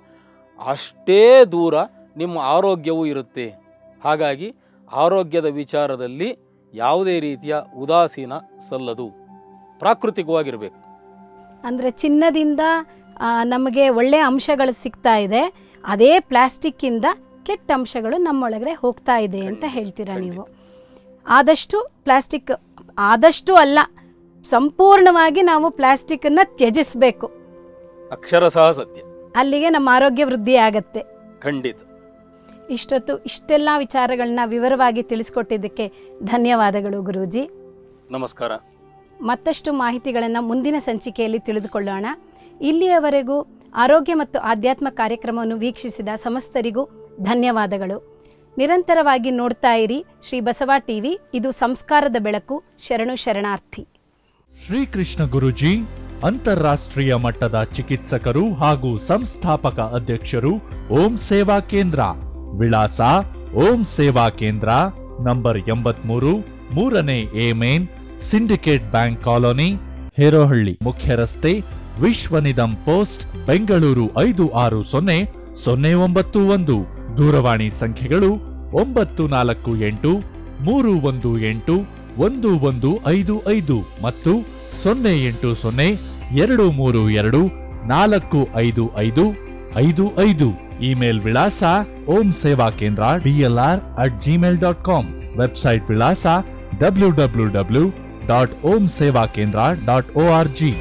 ಅಷ್ಟೇ ದೂರ ನಿಮ್ಮ ಆರೋಗ್ಯವೂ ಇರುತ್ತೆ. ಹಾಗಾಗಿ ಆರೋಗ್ಯದ ವಿಚಾರದಲ್ಲಿ ಯಾವುದೇ ರೀತಿಯ ಉದಾಸೀನ ಸಲ್ಲದು. ಪ್ರಾಕೃತಿಕವಾಗಿರಬೇಕು. ಅಂದರೆ ಚಿನ್ನದಿಂದ ನಮಗೆ ಒಳ್ಳೆಯ ಅಂಶಗಳು ಸಿಗ್ತಾ ಇದೆ. ಅದೇ ಪ್ಲಾಸ್ಟಿಕ್ಕಿಂದ ಕೆಟ್ಟ ಅಂಶಗಳು ನಮ್ಮೊಳಗಡೆ ಹೋಗ್ತಾ ಇದೆ ಅಂತ ಹೇಳ್ತೀರಾ ನೀವು? ಆದಷ್ಟು ಪ್ಲಾಸ್ಟಿಕ್ ಆದಷ್ಟು ಅಲ್ಲ ಸಂಪೂರ್ಣವಾಗಿ ನಾವು ಪ್ಲಾಸ್ಟಿಕ್ ಅನ್ನ ತ್ಯಜಿಸಬೇಕು ಅಕ್ಷರಶಃ ಸತ್ಯ. ಅಲ್ಲಿಗೆ ನಮ್ಮ ಆರೋಗ್ಯ ವೃದ್ಧಿ ಆಗತ್ತೆ. ಖಂಡಿತ. ಇಷ್ಟೊತ್ತು ಇಷ್ಟೆಲ್ಲ ವಿಚಾರಗಳನ್ನ ವಿವರವಾಗಿ ತಿಳಿಸ್ಕೊಟ್ಟಿದ್ದಕ್ಕೆ ಧನ್ಯವಾದಗಳು ಗುರೂಜಿ. ನಮಸ್ಕಾರ. ಮತ್ತಷ್ಟು ಮಾಹಿತಿಗಳನ್ನು ಮುಂದಿನ ಸಂಚಿಕೆಯಲ್ಲಿ ತಿಳಿದುಕೊಳ್ಳೋಣ. ಇಲ್ಲಿಯವರೆಗೂ ಆರೋಗ್ಯ ಮತ್ತು ಆಧ್ಯಾತ್ಮ ಕಾರ್ಯಕ್ರಮವನ್ನು ವೀಕ್ಷಿಸಿದ ಸಮಸ್ತರಿಗೂ ಧನ್ಯವಾದಗಳು. ನಿರಂತರವಾಗಿ ನೋಡ್ತಾ ಇರಿ ಶ್ರೀ ಬಸವ ಟಿವಿ, ಇದು ಸಂಸ್ಕಾರದ ಬೆಳಕು, ಶರಣು ಶರಣಾರ್ಥಿ. ಶ್ರೀಕೃಷ್ಣ ಗುರುಜಿ, ಅಂತಾರಾಷ್ಟ್ರೀಯ ಮಟ್ಟದ ಚಿಕಿತ್ಸಕರು ಹಾಗೂ ಸಂಸ್ಥಾಪಕ ಅಧ್ಯಕ್ಷರು, ಓಂ ಸೇವಾ ಕೇಂದ್ರ, ವಿಳಾಸ ಓಂ ಸೇವಾ ಕೇಂದ್ರ, ನಂಬರ್ ಎಂಬತ್ಮೂರು, ಮೂರನೇ A main, syndicate bank colony, Herohalli ಮುಖ್ಯ ರಸ್ತೆ ವಿಶ್ವನಿಧಂ ಪೋಸ್ಟ್, ಬೆಂಗಳೂರು ಐದು ಆರು ಸೊನ್ನೆ ಸೊನ್ನೆ ಒಂಬತ್ತು ಒಂದು. ದೂರವಾಣಿ ಸಂಖ್ಯೆಗಳು ಒಂಬತ್ತು ನಾಲ್ಕು ಎಂಟು, ಮೂರು ಒಂದು ಎಂಟು, ಒಂದು ಒಂದು ಐದು ಐದು ಮತ್ತು ಸೊನ್ನೆ ಎಂಟು ಸೊನ್ನೆ, ಎರಡು ಮೂರು ಎರಡು, ನಾಲ್ಕು ಐದು ಐದು ಐದು ಐದು. ಇಮೇಲ್ ವಿಳಾಸ Om Seva Kendra DLR at Gmail dot com. Website ವಿಳಾಸ W W W dot Om Seva Kendra dot O R G.